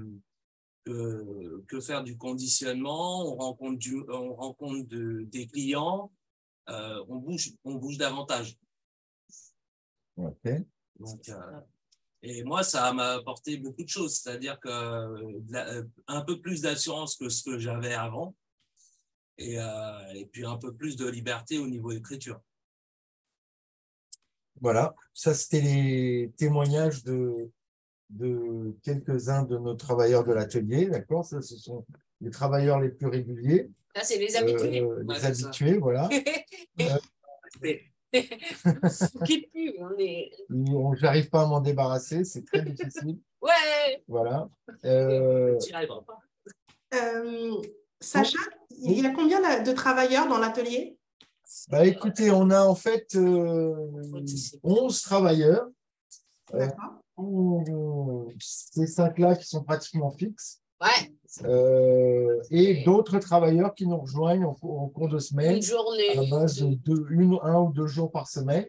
que, que faire du conditionnement. On rencontre du, on rencontre de, des clients, euh, on bouge, on bouge davantage. Donc, euh, et moi, ça m'a apporté beaucoup de choses, c'est-à-dire que euh, la- un peu plus d'assurance que ce que j'avais avant, et, euh, et puis un peu plus de liberté au niveau écriture. Voilà, ça c'était les témoignages de, de quelques-uns de nos travailleurs de l'atelier, d'accord Ça, ce sont les travailleurs les plus réguliers. Là, c'est les habitués. Euh, Ouais, les ça. habitués, voilà. Qui pue, on est. On- J'arrive pas à m'en débarrasser, c'est très difficile. Ouais. Voilà. Euh, Tu n'y arriveras pas. Euh, Sacha, il y a combien de travailleurs dans l'atelier? Bah, écoutez, on a en fait euh, 11 travailleurs. Euh, où ces cinq-là qui sont pratiquement fixes. Ouais. Euh, et d'autres travailleurs qui nous rejoignent en, cours- en cours de semaine Une journée. à base de deux- une, un ou deux jours par semaine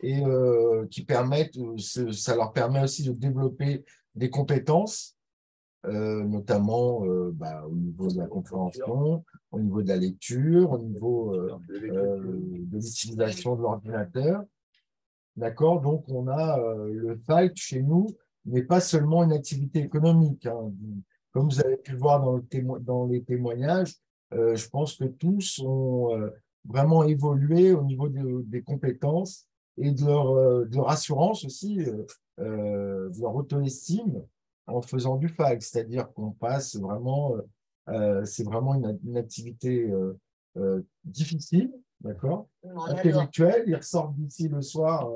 et euh, qui permettent, euh, ça leur permet aussi de développer des compétences, euh, notamment euh, bah, au niveau de la compréhension, au niveau de la lecture, au niveau euh, euh, de l'utilisation de l'ordinateur. D'accord Donc, on a euh, le FALC chez nous, n'est pas seulement une activité économique. hein. Comme vous avez pu le voir dans, le témo- dans les témoignages, euh, je pense que tous ont euh, vraiment évolué au niveau de- des compétences et de leur, euh, de leur assurance aussi, de leur auto-estime en faisant du FALC. C'est-à-dire qu'on passe vraiment, c'est vraiment une, une activité difficile, d'accord? Intellectuelle. Ils ressortent d'ici le soir.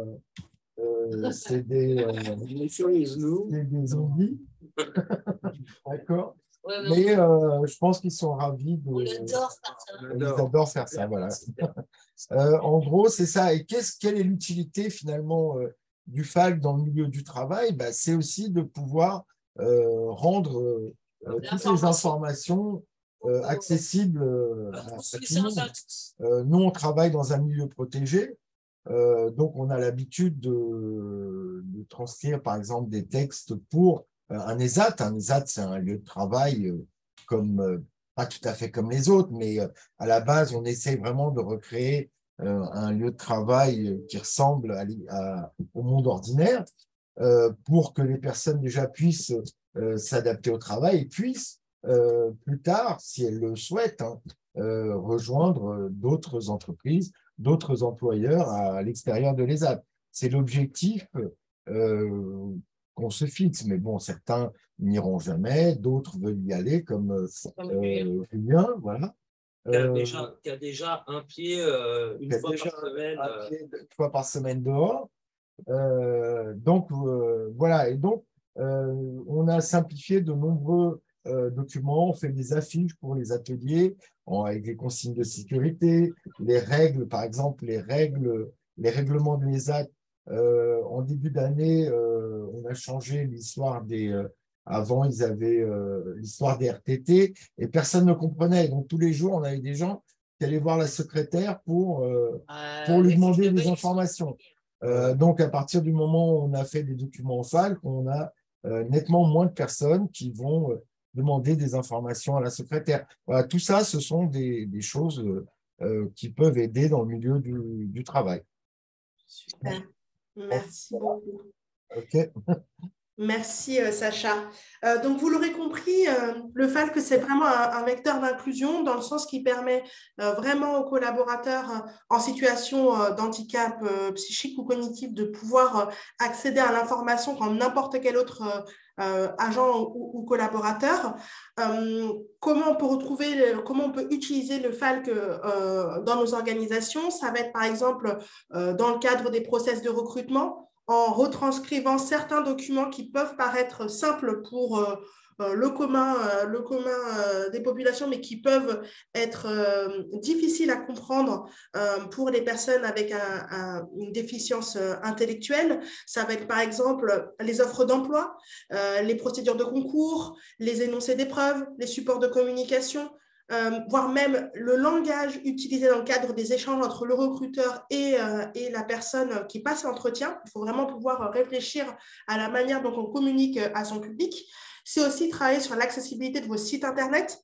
c'est des, c'est des zombies. D'accord Ouais, mais Mais euh, je pense qu'ils sont ravis de. On adore faire ça. Ils adorent faire ça, voilà. Euh, en gros, c'est ça. Et qu'est-ce, quelle est l'utilité finalement euh, du FALC dans le milieu du travail? Bah, C'est aussi de pouvoir euh, rendre toutes les informations euh, accessibles euh, à, à tout le monde. Euh, nous, on travaille dans un milieu protégé, euh, donc on a l'habitude de, de transcrire, par exemple, des textes pour euh, un ESAT. Un ESAT, c'est un lieu de travail euh, comme, euh, pas tout à fait comme les autres, mais euh, à la base, on essaie vraiment de recréer euh, un lieu de travail euh, qui ressemble au monde ordinaire euh, pour que les personnes déjà puissent euh, s'adapter au travail et puissent euh, plus tard, si elles le souhaitent, hein, euh, rejoindre euh, d'autres entreprises, d'autres employeurs à, l'extérieur de l'ESAP. C'est l'objectif euh, qu'on se fixe, mais bon, certains n'iront jamais, d'autres veulent y aller, comme euh, euh, Julien, voilà. Euh, déjà, qui a déjà un pied euh, une fois par semaine. un pied une fois par semaine dehors. Donc, voilà. Et donc, on a simplifié de nombreux documents. On fait des affiches pour les ateliers en- avec les consignes de sécurité, les règles, par exemple, les règles, les règlements de l'ESAT. Euh, en début d'année, euh, on a changé l'histoire des. euh, avant, ils avaient euh, l'histoire des RTT et personne ne comprenait. Donc, tous les jours, on avait des gens qui allaient voir la secrétaire pour, euh, pour lui demander des informations. Euh, donc, à partir du moment où on a fait des documents en FALC, on a euh, nettement moins de personnes qui vont euh, demander des informations à la secrétaire. Voilà, tout ça, ce sont des, des choses euh, euh, qui peuvent aider dans le milieu du, du travail. Super. Merci beaucoup. OK Merci euh, Sacha. Euh, donc vous l'aurez compris, euh, le FALC c'est vraiment un, un vecteur d'inclusion dans le sens qui permet vraiment aux collaborateurs en situation d'handicap psychique ou cognitif de pouvoir accéder à l'information comme n'importe quel autre euh, euh, agent ou, ou collaborateur. Euh, comment on peut retrouver, comment on peut utiliser le FALC euh, dans nos organisations? Ça va être par exemple dans le cadre des process de recrutement en retranscrivant certains documents qui peuvent paraître simples pour, le commun, le commun des populations, mais qui peuvent être difficiles à comprendre pour les personnes avec une déficience intellectuelle. Ça va être par exemple les offres d'emploi, les procédures de concours, les énoncés d'épreuves, les supports de communication, euh, voire même le langage utilisé dans le cadre des échanges entre le recruteur et, euh, et la personne qui passe l'entretien. Il faut vraiment pouvoir réfléchir à la manière dont on communique à son public. C'est aussi travailler sur l'accessibilité de vos sites Internet.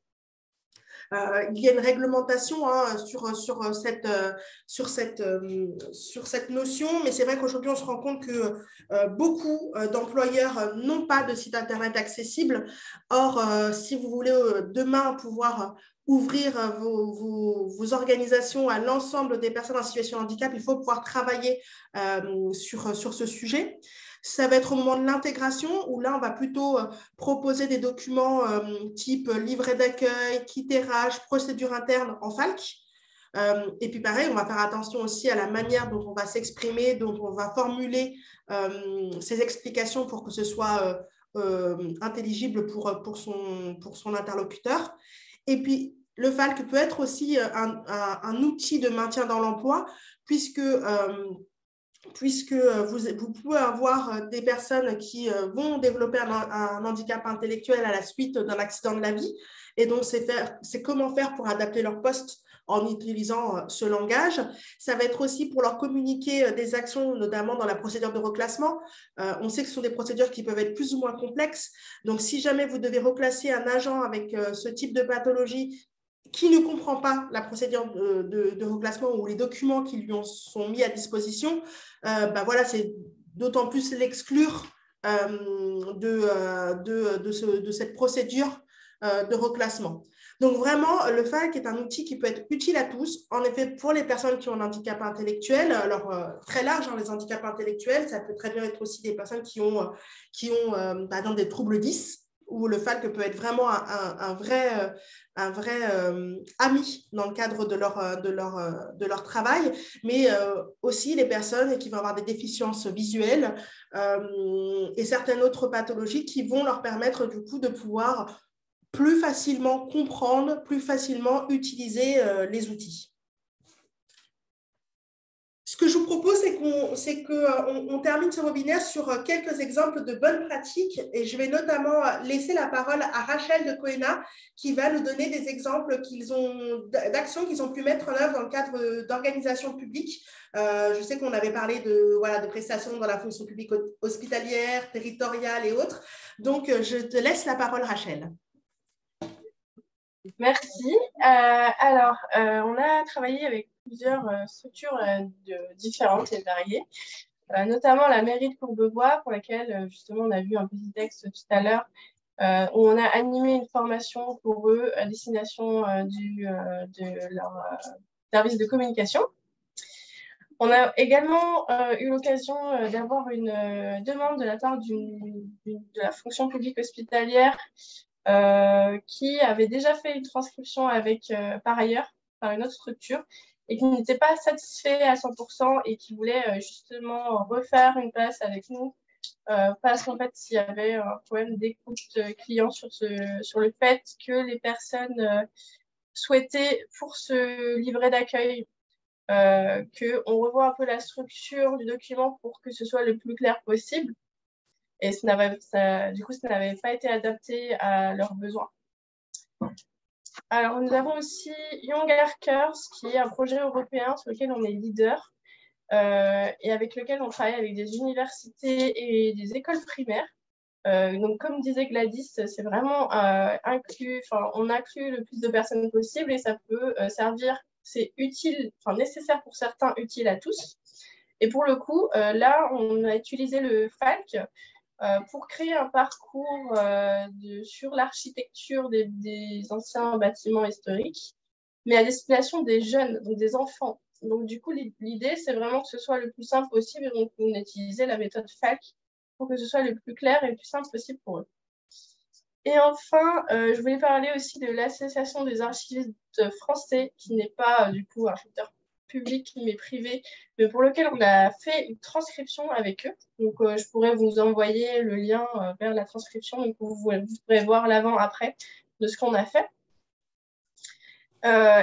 Euh, il y a une réglementation hein, sur, sur, cette, sur, cette, notion, mais c'est vrai qu'aujourd'hui, on se rend compte que beaucoup d'employeurs n'ont pas de site Internet accessible. Or, si vous voulez demain pouvoir ouvrir euh, vos, organisations à l'ensemble des personnes en situation de handicap, il faut pouvoir travailler euh, sur ce sujet. Ça va être au moment de l'intégration où là, on va plutôt euh, proposer des documents type livret d'accueil, quittérage, procédure interne en FALC. et puis pareil, on va faire attention aussi à la manière dont on va s'exprimer, dont on va formuler ces explications pour que ce soit intelligible pour, pour, son, pour son interlocuteur. Et puis, le FALC peut être aussi euh, un, outil de maintien dans l'emploi, puisque, euh, puisque vous, vous, pouvez avoir des personnes qui euh, vont développer un, handicap intellectuel à la suite d'un accident de la vie. Et donc, c'est comment faire pour adapter leur poste en utilisant ce langage. Ça va être aussi pour leur communiquer des actions, notamment dans la procédure de reclassement. on sait que ce sont des procédures qui peuvent être plus ou moins complexes. Donc, si jamais vous devez reclasser un agent avec ce type de pathologie qui ne comprend pas la procédure de, reclassement ou les documents qui lui sont mis à disposition, euh, bah voilà, c'est d'autant plus l'exclure euh, de, euh, de, de, cette procédure de reclassement. Donc vraiment, le FAC est un outil qui peut être utile à tous. En effet, pour les personnes qui ont un handicap intellectuel, alors très large, hein, les handicaps intellectuels, ça peut très bien être aussi des personnes qui ont, qui ont par exemple des troubles 10, où le FALC peut être vraiment un, vrai, euh, euh, ami dans le cadre de leur, euh, travail, mais aussi les personnes qui vont avoir des déficiences visuelles et certaines autres pathologies qui vont leur permettre du coup de pouvoir plus facilement comprendre, plus facilement utiliser les outils. Ce que je vous propose, c'est qu'on euh, termine ce webinaire sur euh, quelques exemples de bonnes pratiques et je vais notamment euh, laisser la parole à Rachel de Coena qui va nous donner des exemples d'actions qu'ils ont pu mettre en œuvre dans le cadre d'organisations publiques. je sais qu'on avait parlé de prestations dans la fonction publique hospitalière, territoriale et autres. Donc, je te laisse la parole, Rachel. Merci. alors, on a travaillé avec plusieurs euh, structures euh, différentes et variées, euh, notamment la mairie de Courbevoie, pour laquelle justement on a vu un petit texte tout à l'heure, où on a animé une formation pour eux à destination du, de leur service de communication. On a également eu l'occasion d'avoir une demande de la part de la fonction publique hospitalière qui avait déjà fait une transcription avec, par ailleurs, par une autre structure, et qui n'était pas satisfait à 100% et qui voulait euh, justement refaire une place avec nous euh, parce qu'en fait, il y avait un problème d'écoute euh, client sur, ce, sur le fait que les personnes souhaitaient, pour ce livret d'accueil, euh, qu'on revoie un peu la structure du document pour que ce soit le plus clair possible. Et du coup, ça n'avait pas été adapté à leurs besoins. Alors, nous avons aussi Young Arkers, qui est un projet européen sur lequel on est leader euh, et avec lequel on travaille avec des universités et des écoles primaires. Euh, donc, comme disait Gladys, c'est vraiment euh, inclus, on inclut le plus de personnes possible et ça peut servir, c'est utile, enfin nécessaire pour certains, utile à tous. Et pour le coup, là, on a utilisé le FALC euh, pour créer un parcours euh, sur l'architecture des, anciens bâtiments historiques, mais à destination des jeunes, donc des enfants. Donc, du coup, l'idée, c'est vraiment que ce soit le plus simple possible. Donc, on a utilisé la méthode FAC pour que ce soit le plus clair et le plus simple possible pour eux. Et enfin, euh, je voulais parler aussi de l'Association des archivistes français, qui n'est pas, du coup, un secteur public mais privé, mais pour lequel on a fait une transcription avec eux. Donc, je pourrais vous envoyer le lien vers la transcription, donc vous, pourrez voir l'avant-après de ce qu'on a fait.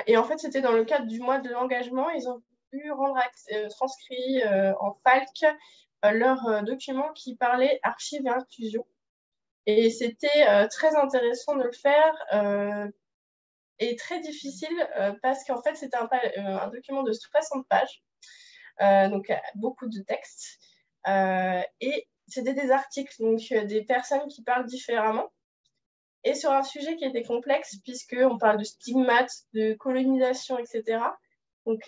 et en fait, c'était dans le cadre du mois de l'engagement. Ils ont pu rendre transcrit en FALC leur document qui parlait archives et inclusion. Et c'était euh, très intéressant de le faire euh, et très difficile euh, parce qu'en fait, c'était un, un, document de 60 pages, donc beaucoup de textes. et c'était des articles, donc des personnes qui parlent différemment. Et sur un sujet qui était complexe, puisqu'on parle de stigmates, de colonisation, etc. Donc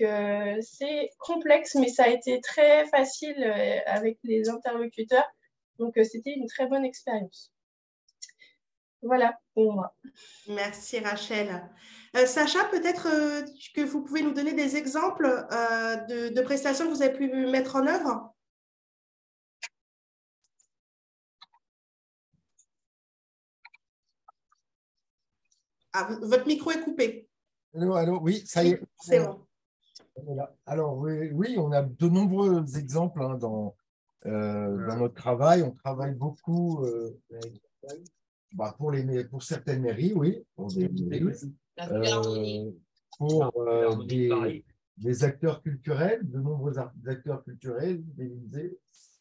c'est complexe, mais ça a été très facile avec les interlocuteurs. Donc c'était une très bonne expérience. Voilà pour moi. Merci Rachel. Euh, Sacha, peut-être euh, que vous pouvez nous donner des exemples euh, de, prestations que vous avez pu mettre en œuvre? Ah, Votre micro est coupé. Allô, allô, oui, ça y est. C'est bon. Alors, oui, on a de nombreux exemples hein, dans, dans notre travail. On travaille beaucoup bah, pour, les, pour certaines mairies, oui. Pour des, euh, pour euh, des, des, acteurs culturels, de nombreux acteurs culturels, des musées,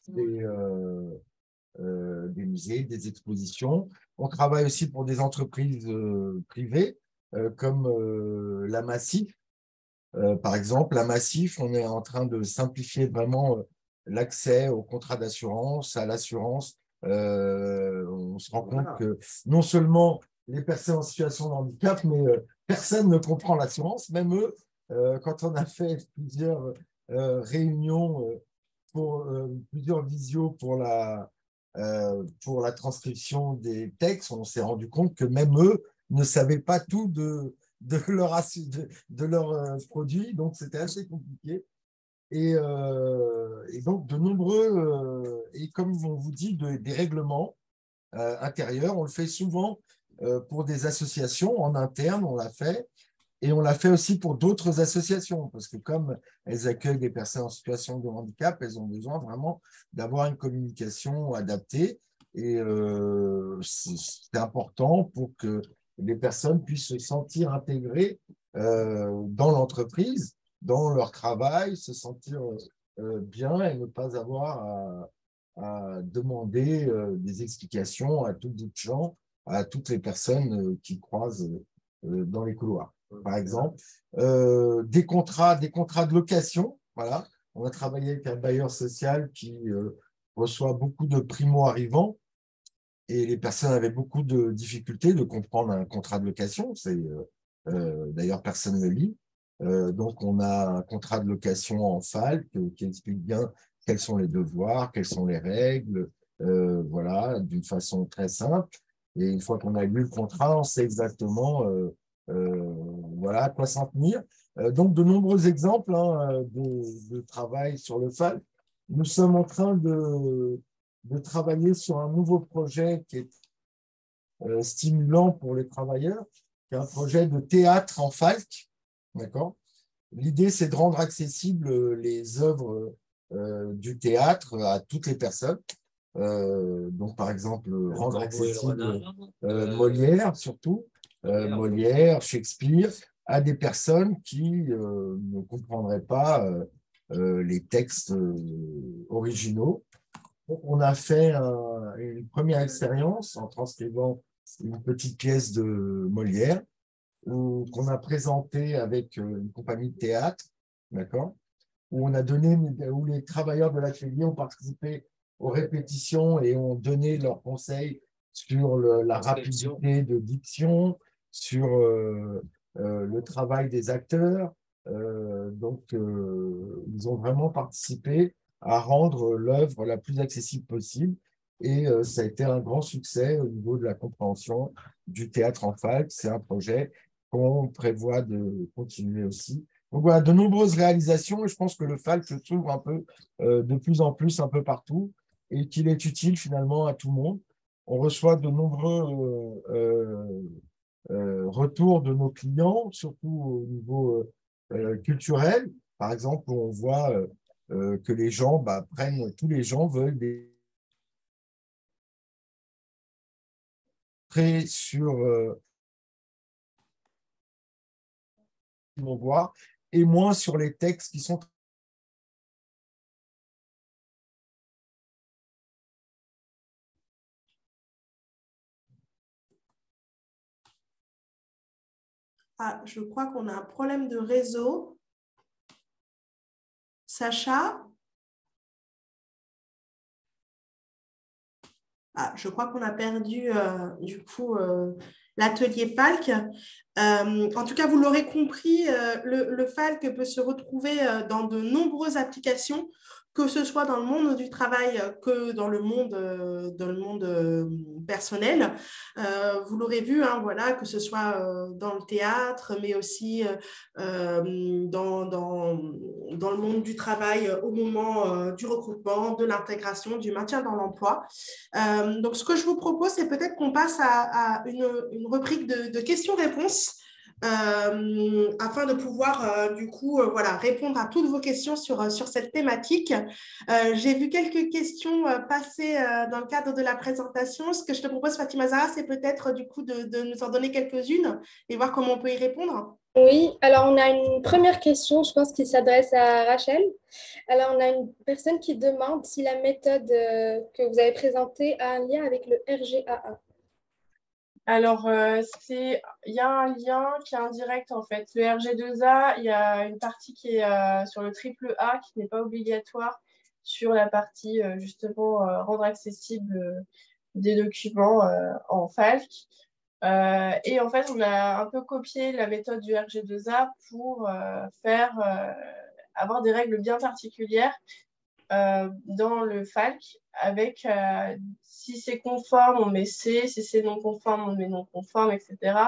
des, euh, des musées, des expositions. On travaille aussi pour des entreprises privées, comme la Massif. par exemple, la Massif, on est en train de simplifier vraiment l'accès au contrat d'assurance, à l'assurance euh, on se rend compte que non seulement les personnes en situation de handicap, mais euh, personne ne comprend l'assurance, même eux, euh, quand on a fait plusieurs réunions pour plusieurs visios pour la, pour la transcription des textes, on s'est rendu compte que même eux ne savaient pas tout de, de leur, de, de leur produit, donc c'était assez compliqué. Euh, et, donc, de nombreux, euh, et comme on vous dit, des règlements euh, intérieurs. On le fait souvent pour des associations en interne, on l'a fait. Et on l'a fait aussi pour d'autres associations, parce que comme elles accueillent des personnes en situation de handicap, elles ont besoin vraiment d'avoir une communication adaptée. Et c'est important pour que les personnes puissent se sentir intégrées dans l'entreprise dans leur travail, se sentir euh, bien et ne pas avoir à, demander euh, des explications à toutes les gens, à toutes les personnes euh, qui croisent dans les couloirs. Par exemple, des contrats, des contrats de location. Voilà, on a travaillé avec un bailleur social qui reçoit beaucoup de primo-arrivants et les personnes avaient beaucoup de difficultés de comprendre un contrat de location. D'ailleurs personne ne lit. Euh, donc, on a un contrat de location en FALC qui explique bien quels sont les devoirs, quelles sont les règles, euh, voilà, d'une façon très simple. Et une fois qu'on a lu le contrat, on sait exactement euh, voilà, à quoi s'en tenir. donc, de nombreux exemples hein, de, travail sur le FALC. Nous sommes en train de, de travailler sur un nouveau projet qui est stimulant pour les travailleurs, qui est un projet de théâtre en FALC. D'accord? L'idée, c'est de rendre accessibles euh, les œuvres euh, du théâtre à toutes les personnes. Euh, donc, par exemple, rendre accessible Molière, surtout, Molière, Shakespeare, à des personnes qui ne comprendraient pas les textes originaux. on a fait une première expérience en transcrivant une petite pièce de Molière qu'on a présenté avec euh, une compagnie de théâtre, d'accord? Où on a donné, où les travailleurs de l'atelier ont participé aux répétitions et ont donné leurs conseils sur la rapidité de diction, sur euh, euh, le travail des acteurs. donc, ils ont vraiment participé à rendre l'œuvre la plus accessible possible. Et ça a été un grand succès au niveau de la compréhension du théâtre en fac. C'est un projet qu'on prévoit de continuer aussi. Donc voilà, de nombreuses réalisations et je pense que le FALC se trouve un peu euh, de plus en plus un peu partout et qu'il est utile finalement à tout le monde. On reçoit de nombreux euh, euh, retours de nos clients, surtout au niveau culturel, par exemple, on voit que les gens bah, prennent, tous les gens veulent des sur et moins sur les textes qui sont Ah, je crois qu'on a un problème de réseau. Sacha? Ah, je crois qu'on a perdu euh, du coup euh, l'atelier Falk. Euh, en tout cas, vous l'aurez compris, le, le, Falk peut se retrouver dans de nombreuses applications que ce soit dans le monde du travail que dans le monde, euh, euh, personnel. Euh, vous l'aurez vu, hein, voilà, que ce soit dans le théâtre, mais aussi dans, le monde du travail au moment du recrutement, de l'intégration, du maintien dans l'emploi. donc, ce que je vous propose, c'est peut-être qu'on passe à, une, une, rubrique de questions-réponses. Euh, afin de pouvoir euh, du coup euh, voilà, répondre à toutes vos questions sur, sur cette thématique. J'ai vu quelques questions passer dans le cadre de la présentation. Ce que je te propose, Fatima Zara, c'est peut-être du coup de, de, nous en donner quelques-unes et voir comment on peut y répondre. Oui, alors on a une première question, je pense, qui s'adresse à Rachel. Alors on a une personne qui demande si la méthode que vous avez présentée a un lien avec le RGAA. Alors, euh, il y a un lien qui est indirect en fait. Le RG2A, il y a une partie qui est euh, sur le triple A qui n'est pas obligatoire sur la partie euh, justement rendre accessible des documents en FALC. et en fait, on a un peu copié la méthode du RG2A pour faire avoir des règles bien particulières dans le FALC avec si c'est conforme, on met C, si c'est non conforme, on met non conforme, etc.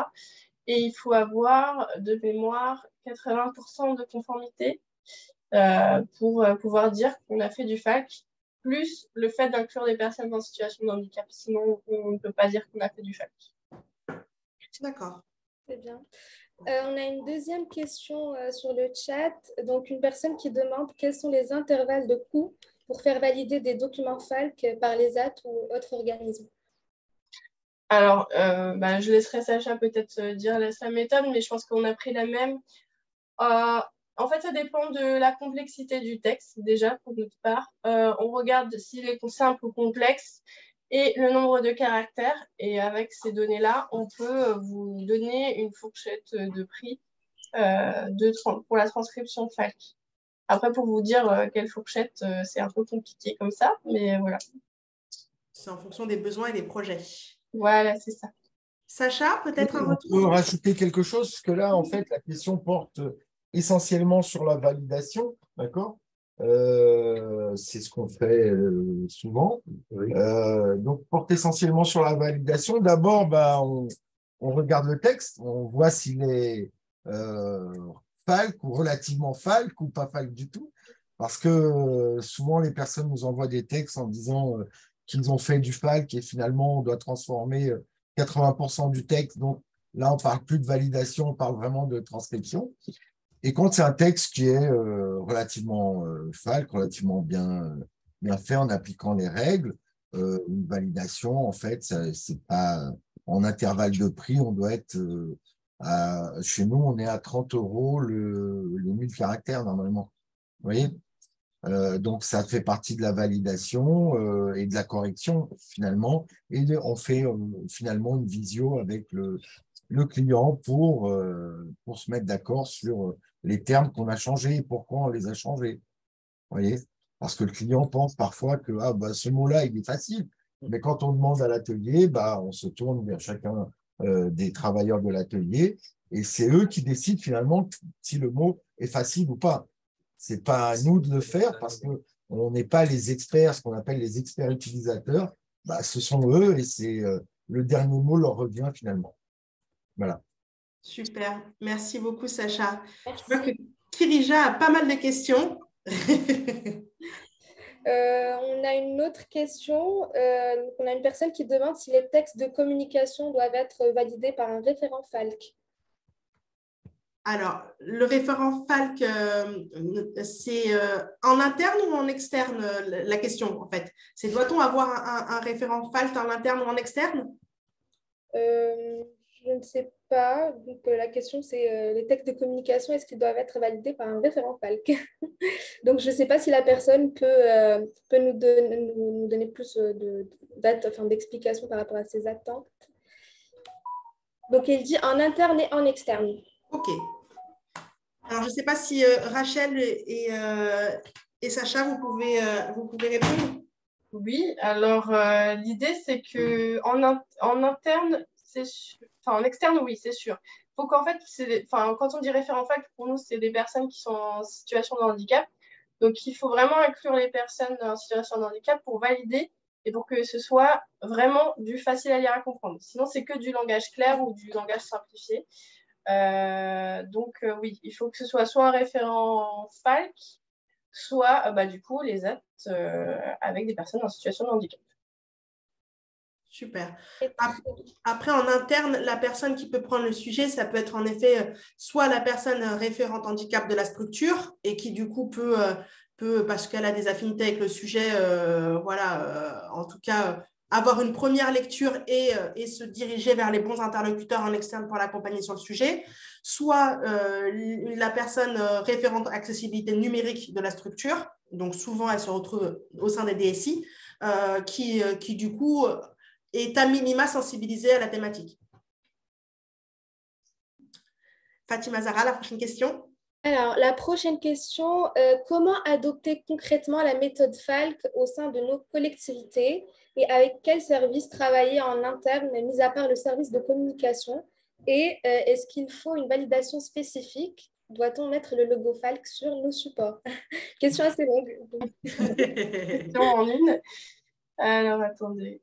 Et il faut avoir de mémoire 80% de conformité euh, pour euh, pouvoir dire qu'on a fait du FAC, plus le fait d'inclure des personnes en situation de handicap. Sinon, on ne peut pas dire qu'on a fait du FAC. D'accord. C'est bien. Euh, on a une deuxième question sur le chat. Donc, une personne qui demande quels sont les intervalles de coût pour faire valider des documents FALC par les AT ou autres organismes? Alors, euh, bah, je laisserai Sacha peut-être euh, dire sa méthode, mais je pense qu'on a pris la même. Euh, en fait, ça dépend de la complexité du texte, déjà, pour notre part. on regarde s'il est simple ou complexe et le nombre de caractères. Et avec ces données-là, on peut vous donner une fourchette de prix de, pour la transcription FALC. Après, pour vous dire euh, quelle fourchette, euh, c'est un peu compliqué comme ça, mais voilà. C'est en fonction des besoins et des projets. Voilà, c'est ça. Sacha, peut-être un retour On peut rajouter quelque chose, parce que là, en fait, la question porte essentiellement sur la validation, d'accord? Euh, C'est ce qu'on fait souvent. donc, porte essentiellement sur la validation. D'abord, bah, on, on, regarde le texte, on voit s'il est falque ou relativement falque ou pas falque du tout. Parce que euh, souvent, les personnes nous envoient des textes en disant euh, qu'ils ont fait du falque et finalement, on doit transformer 80% euh, du texte. Donc là, on ne parle plus de validation, on parle vraiment de transcription. Et quand c'est un texte qui est relativement falque, relativement bien, bien fait en appliquant les règles, une validation, en fait, c'est pas en intervalle de prix, on doit être chez nous, on est à 30 euros le, le 1000 caractères normalement. Vous voyez? Euh, donc, ça fait partie de la validation euh, et de la correction finalement. Et on fait euh, finalement une visio avec le, le client pour, euh, pour se mettre d'accord sur les termes qu'on a changés et pourquoi on les a changés. Vous voyez? Parce que le client pense parfois que ah, bah, ce mot-là, il est facile. Mais quand on demande à l'atelier, bah, on se tourne vers chacun euh, des travailleurs de l'atelier, et c'est eux qui décident finalement si le mot est facile ou pas. C'est pas à nous de le faire parce que on n'est pas les experts, ce qu'on appelle les experts utilisateurs. Bah, ce sont eux et c'est euh, le dernier mot leur revient finalement. Voilà. Super, merci beaucoup Sacha. Je vois que Kirija a pas mal de questions. Euh, on a une autre question. Euh, on a une personne qui demande si les textes de communication doivent être validés par un référent FALC. Alors, le référent Falc, euh, c'est euh, en interne ou en externe la question en fait? C'est doit-on avoir un, référent Falc en interne ou en externe? Je ne sais pas. Donc, la question, c'est les textes de communication, est-ce qu'ils doivent être validés par un référent Falc Donc, je ne sais pas si la personne peut, peut nous, donner, nous, donner plus d'explications enfin, par rapport à ses attentes. Donc, il dit en interne et en externe. OK. Alors, je ne sais pas si euh, Rachel euh, et, Sacha, vous pouvez, euh, vous pouvez répondre? Oui, alors l'idée, c'est que en, en interne, en externe, oui, c'est sûr. Faut qu'en fait, quand on dit référent fac, pour nous, c'est des personnes qui sont en situation de handicap. Donc, il faut vraiment inclure les personnes en situation de handicap pour valider et pour que ce soit vraiment du facile à lire à comprendre. Sinon, c'est que du langage clair ou du langage simplifié. Euh, donc euh, oui, il faut que ce soit soit un référent FALC, soit euh, bah, du coup les actes avec des personnes en situation de handicap. Super. Après, en interne, la personne qui peut prendre le sujet, ça peut être en effet soit la personne référente handicap de la structure et qui du coup peut, peut parce qu'elle a des affinités avec le sujet, voilà, en tout cas, avoir une première lecture euh, et, se diriger vers les bons interlocuteurs en externe pour l'accompagner sur le sujet, soit euh, la personne euh, référente accessibilité numérique de la structure, donc souvent elle se retrouve au sein des DSI, qui, qui du coup est à minima sensibilisée à la thématique. Fatima Zara, la prochaine question. Alors, la prochaine question, comment adopter concrètement la méthode FALC au sein de nos collectivités et avec quel service travailler en interne, mis à part le service de communication? Et euh, est-ce qu'il faut une validation spécifique? Doit-on mettre le logo Falk sur nos supports? Question assez longue. Question en une. Alors, attendez.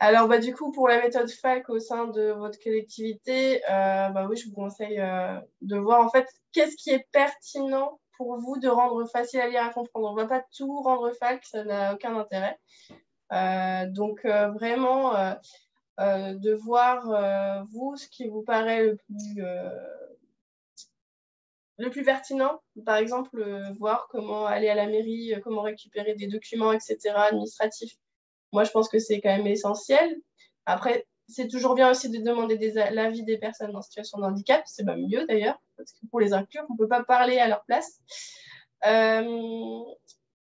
Alors, bah, du coup, pour la méthode FALC au sein de votre collectivité, euh, bah, je vous conseille euh, de voir en fait qu'est-ce qui est pertinent pour vous de rendre facile à lire à comprendre. On ne va pas tout rendre fac, ça n'a aucun intérêt. Euh, donc vraiment de voir vous ce qui vous paraît le plus pertinent, par exemple, voir comment aller à la mairie, comment récupérer des documents, etc., administratifs. Moi, je pense que c'est quand même essentiel. Après, c'est toujours bien aussi de demander l'avis des personnes en situation de handicap, c'est même mieux d'ailleurs, parce que pour les inclure, on ne peut pas parler à leur place. Euh,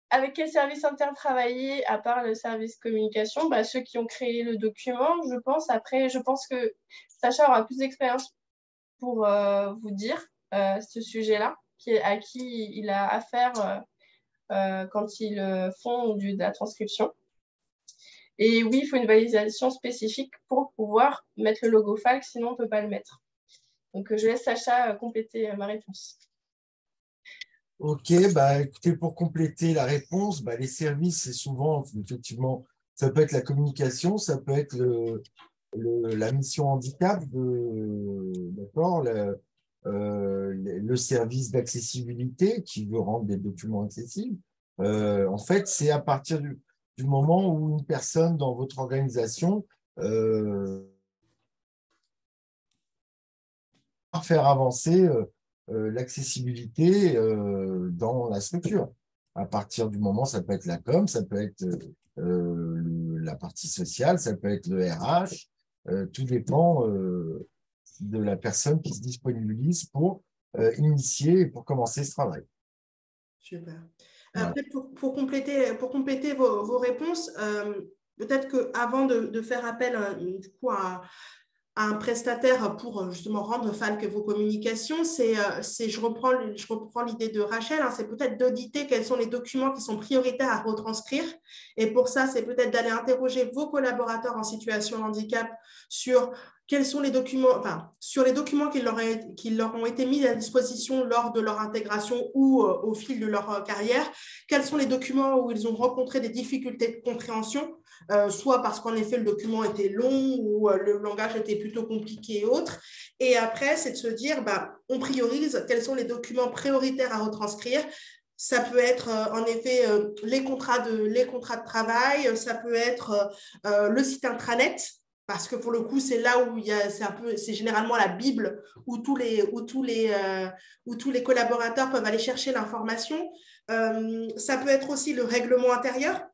avec quel service interne travailler, à part le service communication bah, Ceux qui ont créé le document, je pense. Après, je pense que Sacha aura plus d'expérience pour euh, vous dire euh, ce sujet-là, à qui il a affaire quand ils font de la transcription. Et oui, il faut une validation spécifique pour pouvoir mettre le logo FALC, sinon on ne peut pas le mettre. Donc, je laisse Sacha compléter ma réponse. Ok, bah, écoutez, pour compléter la réponse, bah, les services, c'est souvent, effectivement, ça peut être la communication, ça peut être la mission handicap, d'accord, le, euh, le, service d'accessibilité qui veut rendre des documents accessibles. Euh, en fait, c'est à partir du, du moment où une personne dans votre organisation euh, faire avancer euh, euh, l'accessibilité dans la structure. À partir du moment, ça peut être la com, ça peut être la partie sociale, ça peut être le RH, tout dépend de la personne qui se disponibilise pour initier et pour commencer ce travail. Super. Pour, compléter, vos, réponses, euh, peut-être qu'avant de, de faire appel euh, du coup, à, un prestataire pour justement rendre FALC vos communications, c'est, euh, je reprends, je reprends l'idée de Rachel, hein, c'est peut-être d'auditer quels sont les documents qui sont prioritaires à retranscrire. Et pour ça, c'est peut-être d'aller interroger vos collaborateurs en situation de handicap sur quels sont les documents, enfin, sur les documents qui leur, ont été mis à disposition lors de leur intégration ou euh, au fil de leur euh, carrière, quels sont les documents où ils ont rencontré des difficultés de compréhension, euh, soit parce qu'en effet le document était long ou le langage était plutôt compliqué et autres. Et après, c'est de se dire, bah, on priorise quels sont les documents prioritaires à retranscrire, ça peut être en effet les, contrats les contrats de travail, ça peut être le site intranet parce que pour le coup, c'est là où il y a, c'est un peu, c'est généralement la Bible où tous les, où tous les, euh, où tous les collaborateurs peuvent aller chercher l'information. Euh, ça peut être aussi le règlement intérieur,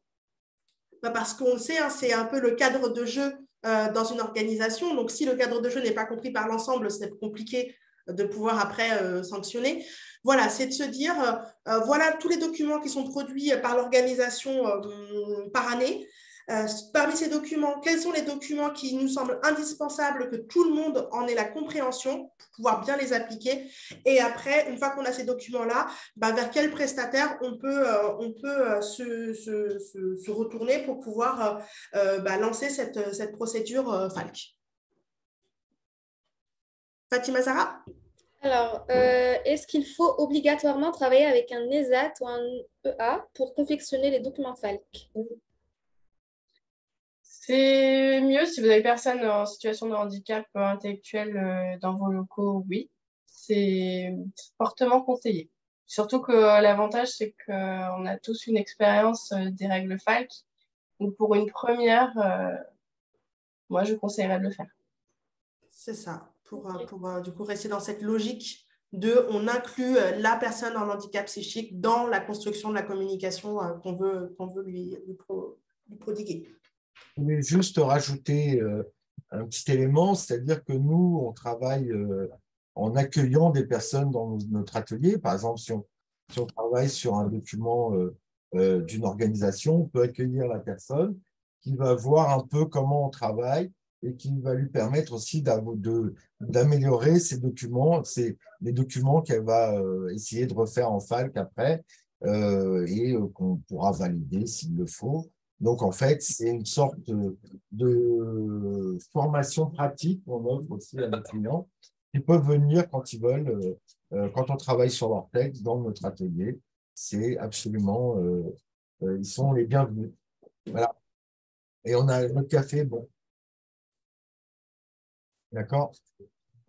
bah, parce qu'on le sait, hein, c'est un peu le cadre de jeu euh, dans une organisation. Donc, si le cadre de jeu n'est pas compris par l'ensemble, c'est compliqué de pouvoir après sanctionner. Voilà, c'est de se dire, voilà tous les documents qui sont produits par l'organisation par année. Euh, parmi ces documents, quels sont les documents qui nous semblent indispensables que tout le monde en ait la compréhension pour pouvoir bien les appliquer Et après, une fois qu'on a ces documents-là, bah, vers quel prestataire on peut, euh, euh, se, retourner pour pouvoir bah, lancer cette, cette procédure FALC Fatima Zara alors, est-ce qu'il faut obligatoirement travailler avec un ESAT ou un EA pour confectionner les documents FALC c'est mieux si vous avez personne en situation de handicap intellectuel euh, dans vos locaux, oui. C'est fortement conseillé. Surtout que l'avantage, c'est qu'on a tous une expérience euh, des règles FALC. Donc pour une première, euh, moi, je conseillerais de le faire. C'est ça. Pour, pour du coup rester dans cette logique de on inclut la personne en handicap psychique dans la construction de la communication qu'on veut, qu'on veut lui, lui prodiguer. Je voulais juste rajouter euh, un petit élément, c'est-à-dire que nous, on travaille euh, en accueillant des personnes dans notre atelier. Par exemple, si on, travaille sur un document euh, d'une organisation, on peut accueillir la personne qui va voir un peu comment on travaille et qui va lui permettre aussi d'améliorer ces documents, les documents qu'elle va essayer de refaire en FALC après et qu'on pourra valider s'il le faut. Donc, en fait, c'est une sorte de, formation pratique qu'on offre aussi à nos clients qui peuvent venir quand ils veulent, euh, euh, quand on travaille sur leur texte dans notre atelier. C'est absolument, euh, ils sont les bienvenus. Voilà. Et on a notre café, bon. D'accord?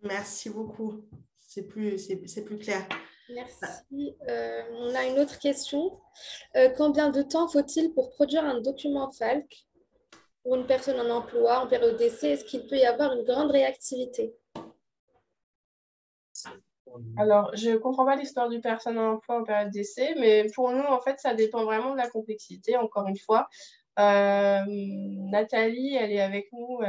Merci beaucoup. C'est plus, c'est plus clair. Merci. Euh, on a une autre question. Euh, combien de temps faut-il pour produire un document FALC pour une personne en emploi en période d'essai? Est-ce qu'il peut y avoir une grande réactivité? Alors, je ne comprends pas l'histoire du personne en emploi en période d'essai, mais pour nous, en fait, ça dépend vraiment de la complexité, encore une fois. Euh, Nathalie, elle est avec nous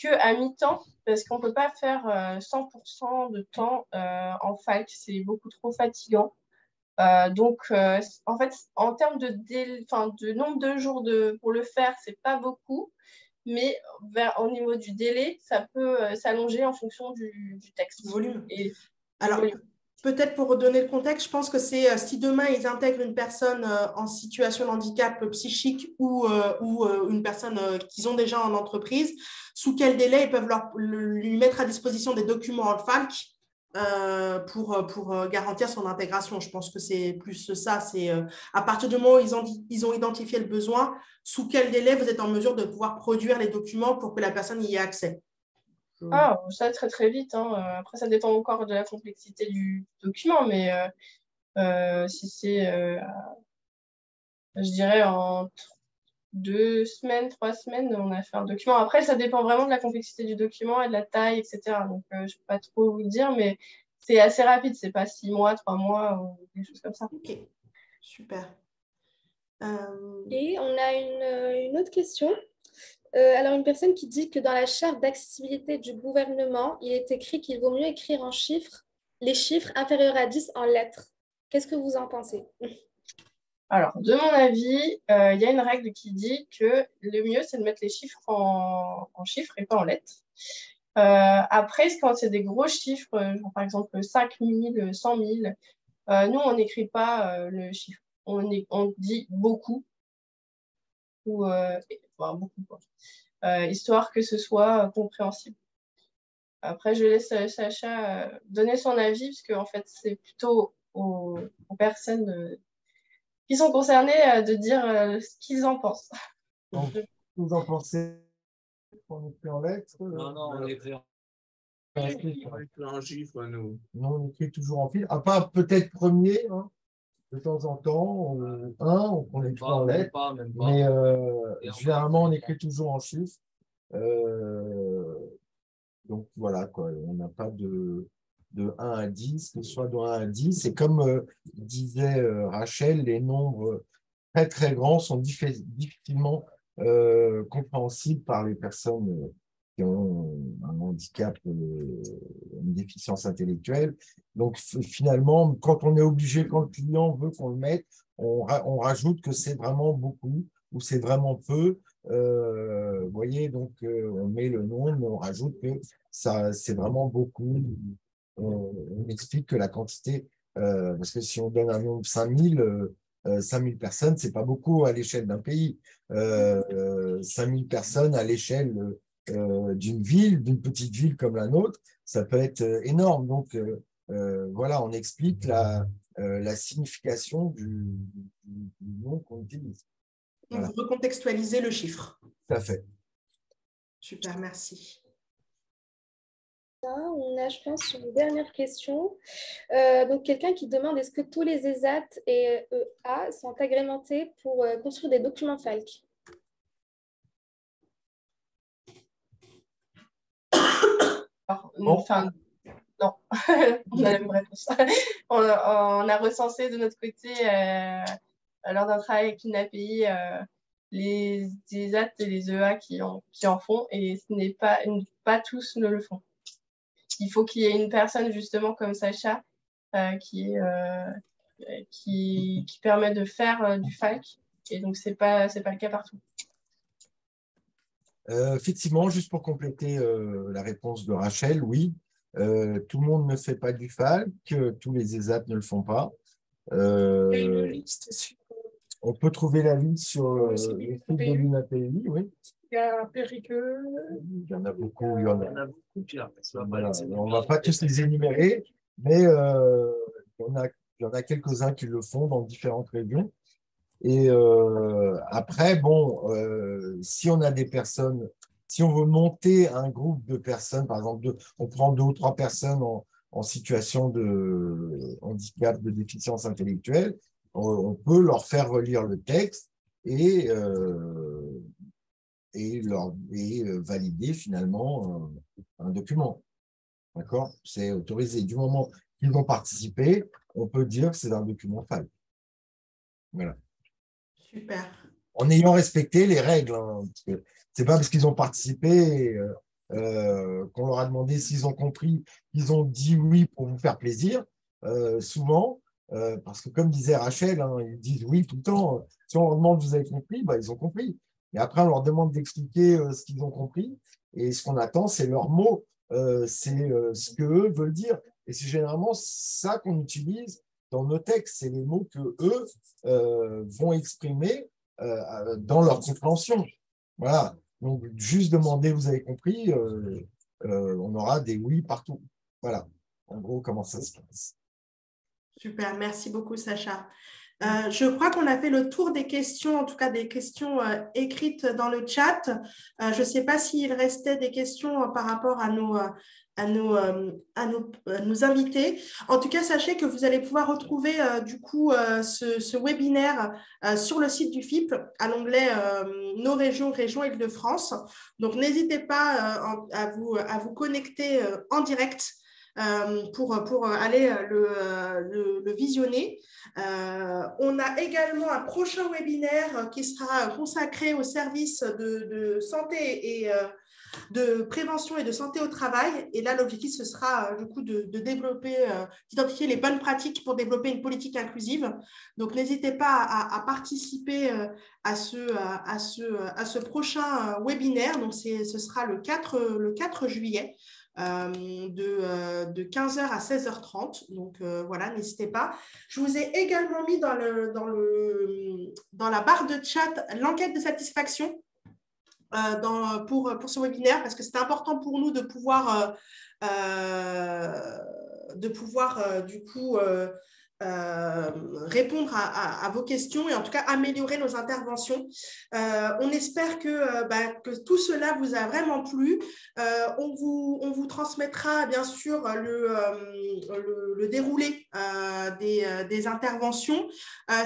que à mi-temps, parce qu'on ne peut pas faire 100% euh, de temps euh, en fac, c'est beaucoup trop fatigant. Euh, donc, en fait, en termes de, de nombre de jours de, pour le faire, c'est pas beaucoup, mais vers, au niveau du délai, ça peut s'allonger en fonction du, texte. Volume. Et, Alors, Peut-être pour redonner le contexte, je pense que c'est euh, si demain ils intègrent une personne euh, en situation de handicap psychique ou, euh, ou une personne qu'ils ont déjà en entreprise, sous quel délai ils peuvent leur, lui mettre à disposition des documents en FALC pour, pour garantir son intégration. Je pense que c'est plus ça. C'est à partir du moment où ils ont, ils ont identifié le besoin, sous quel délai vous êtes en mesure de pouvoir produire les documents pour que la personne y ait accès. Ah, ça très très vite. Hein. Euh, après, ça dépend encore de la complexité du document, mais euh, euh, si c'est, je dirais, en deux semaines, trois semaines, on a fait un document. Après, ça dépend vraiment de la complexité du document et de la taille, etc. Donc, je ne peux pas trop vous le dire, mais c'est assez rapide. C'est pas six mois, trois mois ou des choses comme ça. Ok, super. Et on a une, une autre question. Euh, alors, une personne qui dit que dans la charte d'accessibilité du gouvernement, il est écrit qu'il vaut mieux écrire en chiffres les chiffres inférieurs à 10 en lettres. Qu'est-ce que vous en pensez? Alors, de mon avis, euh, il y a une règle qui dit que le mieux, c'est de mettre les chiffres en, chiffres et pas en lettres. Euh, après, quand c'est des gros chiffres, par exemple 5 000, 100 000, nous, on n'écrit pas le chiffre. On, dit beaucoup ou beaucoup, euh, histoire que ce soit compréhensible. Après, je laisse euh, Sacha euh, donner son avis, puisque en fait, c'est plutôt aux, personnes qui sont concernées de dire ce qu'ils en pensent. vous en pensez On écrit en lettres Non, non, on écrit en en chiffres, nous. Non, on écrit toujours en fil. À part peut-être premier, hein de temps en temps, un, on écrit en lettres, mais euh, généralement on écrit toujours en chiffres. donc voilà, quoi. on n'a pas de, de 1 à 10, que ce soit de 1 à 10. Et comme disait Rachel, les nombres très très grands sont difficilement compréhensibles par les personnes qui ont un handicap, une déficience intellectuelle. Donc finalement, quand on est obligé, quand le client veut qu'on le mette, on, on rajoute que c'est vraiment beaucoup ou c'est vraiment peu. Euh, vous voyez, donc euh, on met le nom, mais on rajoute que ça, c'est vraiment beaucoup. On, explique que la quantité, euh, parce que si on donne un nombre de 5000, 5000 personnes, c'est pas beaucoup à l'échelle d'un pays. 5000 personnes à l'échelle d'une ville, d'une petite ville comme la nôtre, ça peut être énorme. Donc voilà, on explique la, la signification du, du nom qu'on utilise. Vous recontextualisez le chiffre. Tout à fait. Super, merci. On a, je pense, une dernière question. Euh, donc, quelqu'un qui demande est-ce que tous les ESAT et EA sont agrémentés pour euh, construire des documents FALC Enfin, non, on a la même réponse. on, a recensé de notre côté euh, lors d'un travail avec une API, euh, les ESAT et les EA qui en, qui en font, et ce n'est pas, pas tous ne le font. Il faut qu'il y ait une personne justement comme Sacha euh, qui, euh, qui, qui, permet de faire du FALC, et donc ce n'est pas, pas le cas partout. Effectivement, juste pour compléter la réponse de Rachel, oui, tout le monde ne fait pas du FALC, tous les ESAT ne le font pas. Euh, Il y a une liste on peut trouver la liste sur euh, le site de l'UNAPI, oui. Il y a Périgueux. Il y en a beaucoup. Il y en a, beaucoup. on ne va pas tous les énumérer, mais euh, il y en a, a quelques-uns qui le font dans différentes régions. Et euh, après, bon, si on a des personnes, si on veut monter un groupe de personnes, par exemple, on prend deux ou trois personnes en, situation de handicap, de déficience intellectuelle, on peut leur faire relire le texte et, euh, et, leur, et euh, valider finalement un, document. D'accord? C'est autorisé. Du moment qu'ils vont participer, on peut dire que c'est un document FAL. Voilà. En ayant respecté les règles. Hein, c'est pas parce qu'ils ont participé euh, qu'on leur a demandé s'ils ont compris, ils ont dit oui pour vous faire plaisir. souvent, euh, parce que comme disait Rachel, hein, ils disent oui tout le temps. Si on leur demande vous avez compris, bah, ils ont compris. Et après, on leur demande d'expliquer euh, ce qu'ils ont compris. Et ce qu'on attend, c'est leurs mots, euh, c'est ce qu'eux veulent dire. Et c'est généralement ça qu'on utilise dans nos textes. C'est les mots que eux vont exprimer dans leur compréhension. Voilà. Donc, juste demander vous avez compris, on aura des oui partout. Voilà. En gros, comment ça se passe. Super, merci beaucoup Sacha. Euh, je crois qu'on a fait le tour des questions, en tout cas des questions euh, écrites dans le chat. Euh, je ne sais pas s'il restait des questions par rapport à nos, à, nos, à, nos, invités. En tout cas, sachez que vous allez pouvoir retrouver du coup ce, webinaire sur le site du FIP à l'onglet Nos régions, régions Île-de-France. Donc, n'hésitez pas à, vous, à vous connecter en direct euh, pour, pour aller le, le, visionner. Euh, on a également un prochain webinaire qui sera consacré au service de, de santé et euh, de prévention et de santé au travail. Et là, l'objectif, ce sera du coup de, développer, d'identifier les bonnes pratiques pour développer une politique inclusive. Donc, n'hésitez pas à, participer à ce, à, ce, à ce prochain webinaire. Donc, ce sera le 4, le 4 juillet. Euh, de, euh, de, 15h à 16h30. Donc euh, voilà, n'hésitez pas. Je vous ai également mis dans, le, dans, le, dans la barre de chat l'enquête de satisfaction dans, pour, ce webinaire parce que c'est important pour nous de pouvoir, de pouvoir du coup euh, répondre à, vos questions et en tout cas améliorer nos interventions. Euh, on espère que, euh, bah, que, tout cela vous a vraiment plu. on, vous, transmettra bien sûr le, déroulé des, interventions.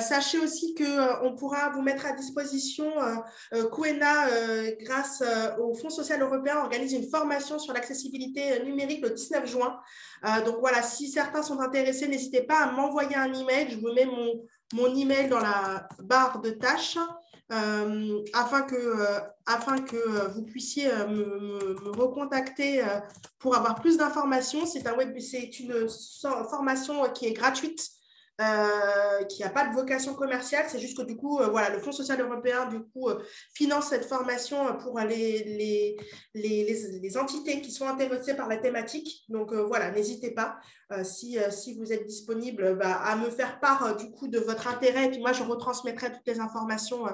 sachez aussi qu'on pourra vous mettre à disposition Coena grâce au Fonds social européen organise une formation sur l'accessibilité numérique le 19 juin. Donc voilà, si certains sont intéressés, n'hésitez pas à m'envoyer un email. Je vous mets mon, mon email dans la barre de tâches euh, afin, que, euh, afin que vous puissiez euh, me, me, recontacter pour avoir plus d'informations. C'est un c'est une formation qui est gratuite euh, qui n'a pas de vocation commerciale. C'est juste que du coup, euh, voilà, le Fonds social européen du coup, euh, finance cette formation pour les, les, les, les, entités qui sont intéressées par la thématique. Donc voilà, n'hésitez pas, si, si vous êtes disponible, bah, à me faire part du coup de votre intérêt. Et puis moi, je retransmettrai toutes les informations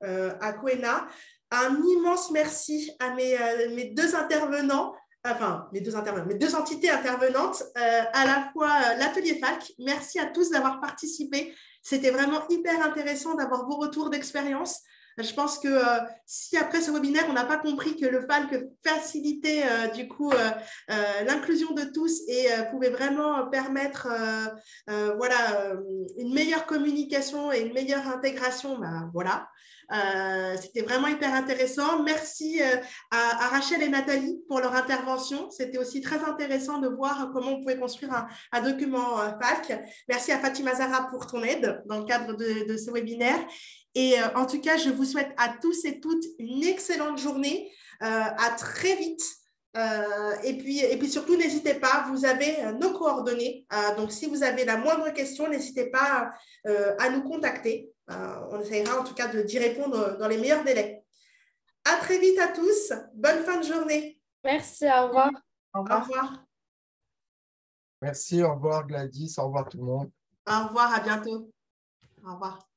à Coena. Un immense merci à mes, mes deux intervenants enfin mes deux entités intervenantes, euh, à la fois euh, l'atelier FALC. Merci à tous d'avoir participé. C'était vraiment hyper intéressant d'avoir vos retours d'expérience. Je pense que euh, si après ce webinaire, on n'a pas compris que le FALC facilitait du coup l'inclusion de tous et pouvait vraiment permettre voilà, une meilleure communication et une meilleure intégration, bah, voilà. Euh, c'était vraiment hyper intéressant. Merci euh, à, Rachel et Nathalie pour leur intervention. C'était aussi très intéressant de voir comment on pouvait construire un, document euh, FALC. Merci à Fatima Zara pour ton aide dans le cadre de, ce webinaire. Et en tout cas, je vous souhaite à tous et toutes une excellente journée. à très vite. et, puis, et puis surtout, n'hésitez pas, vous avez nos coordonnées. donc, si vous avez la moindre question, n'hésitez pas à nous contacter. Euh, on essaiera en tout cas d'y répondre dans les meilleurs délais. À très vite à tous. Bonne fin de journée. Merci, au revoir. Au revoir. Merci, au revoir Gladys, au revoir tout le monde. Au revoir, à bientôt. Au revoir.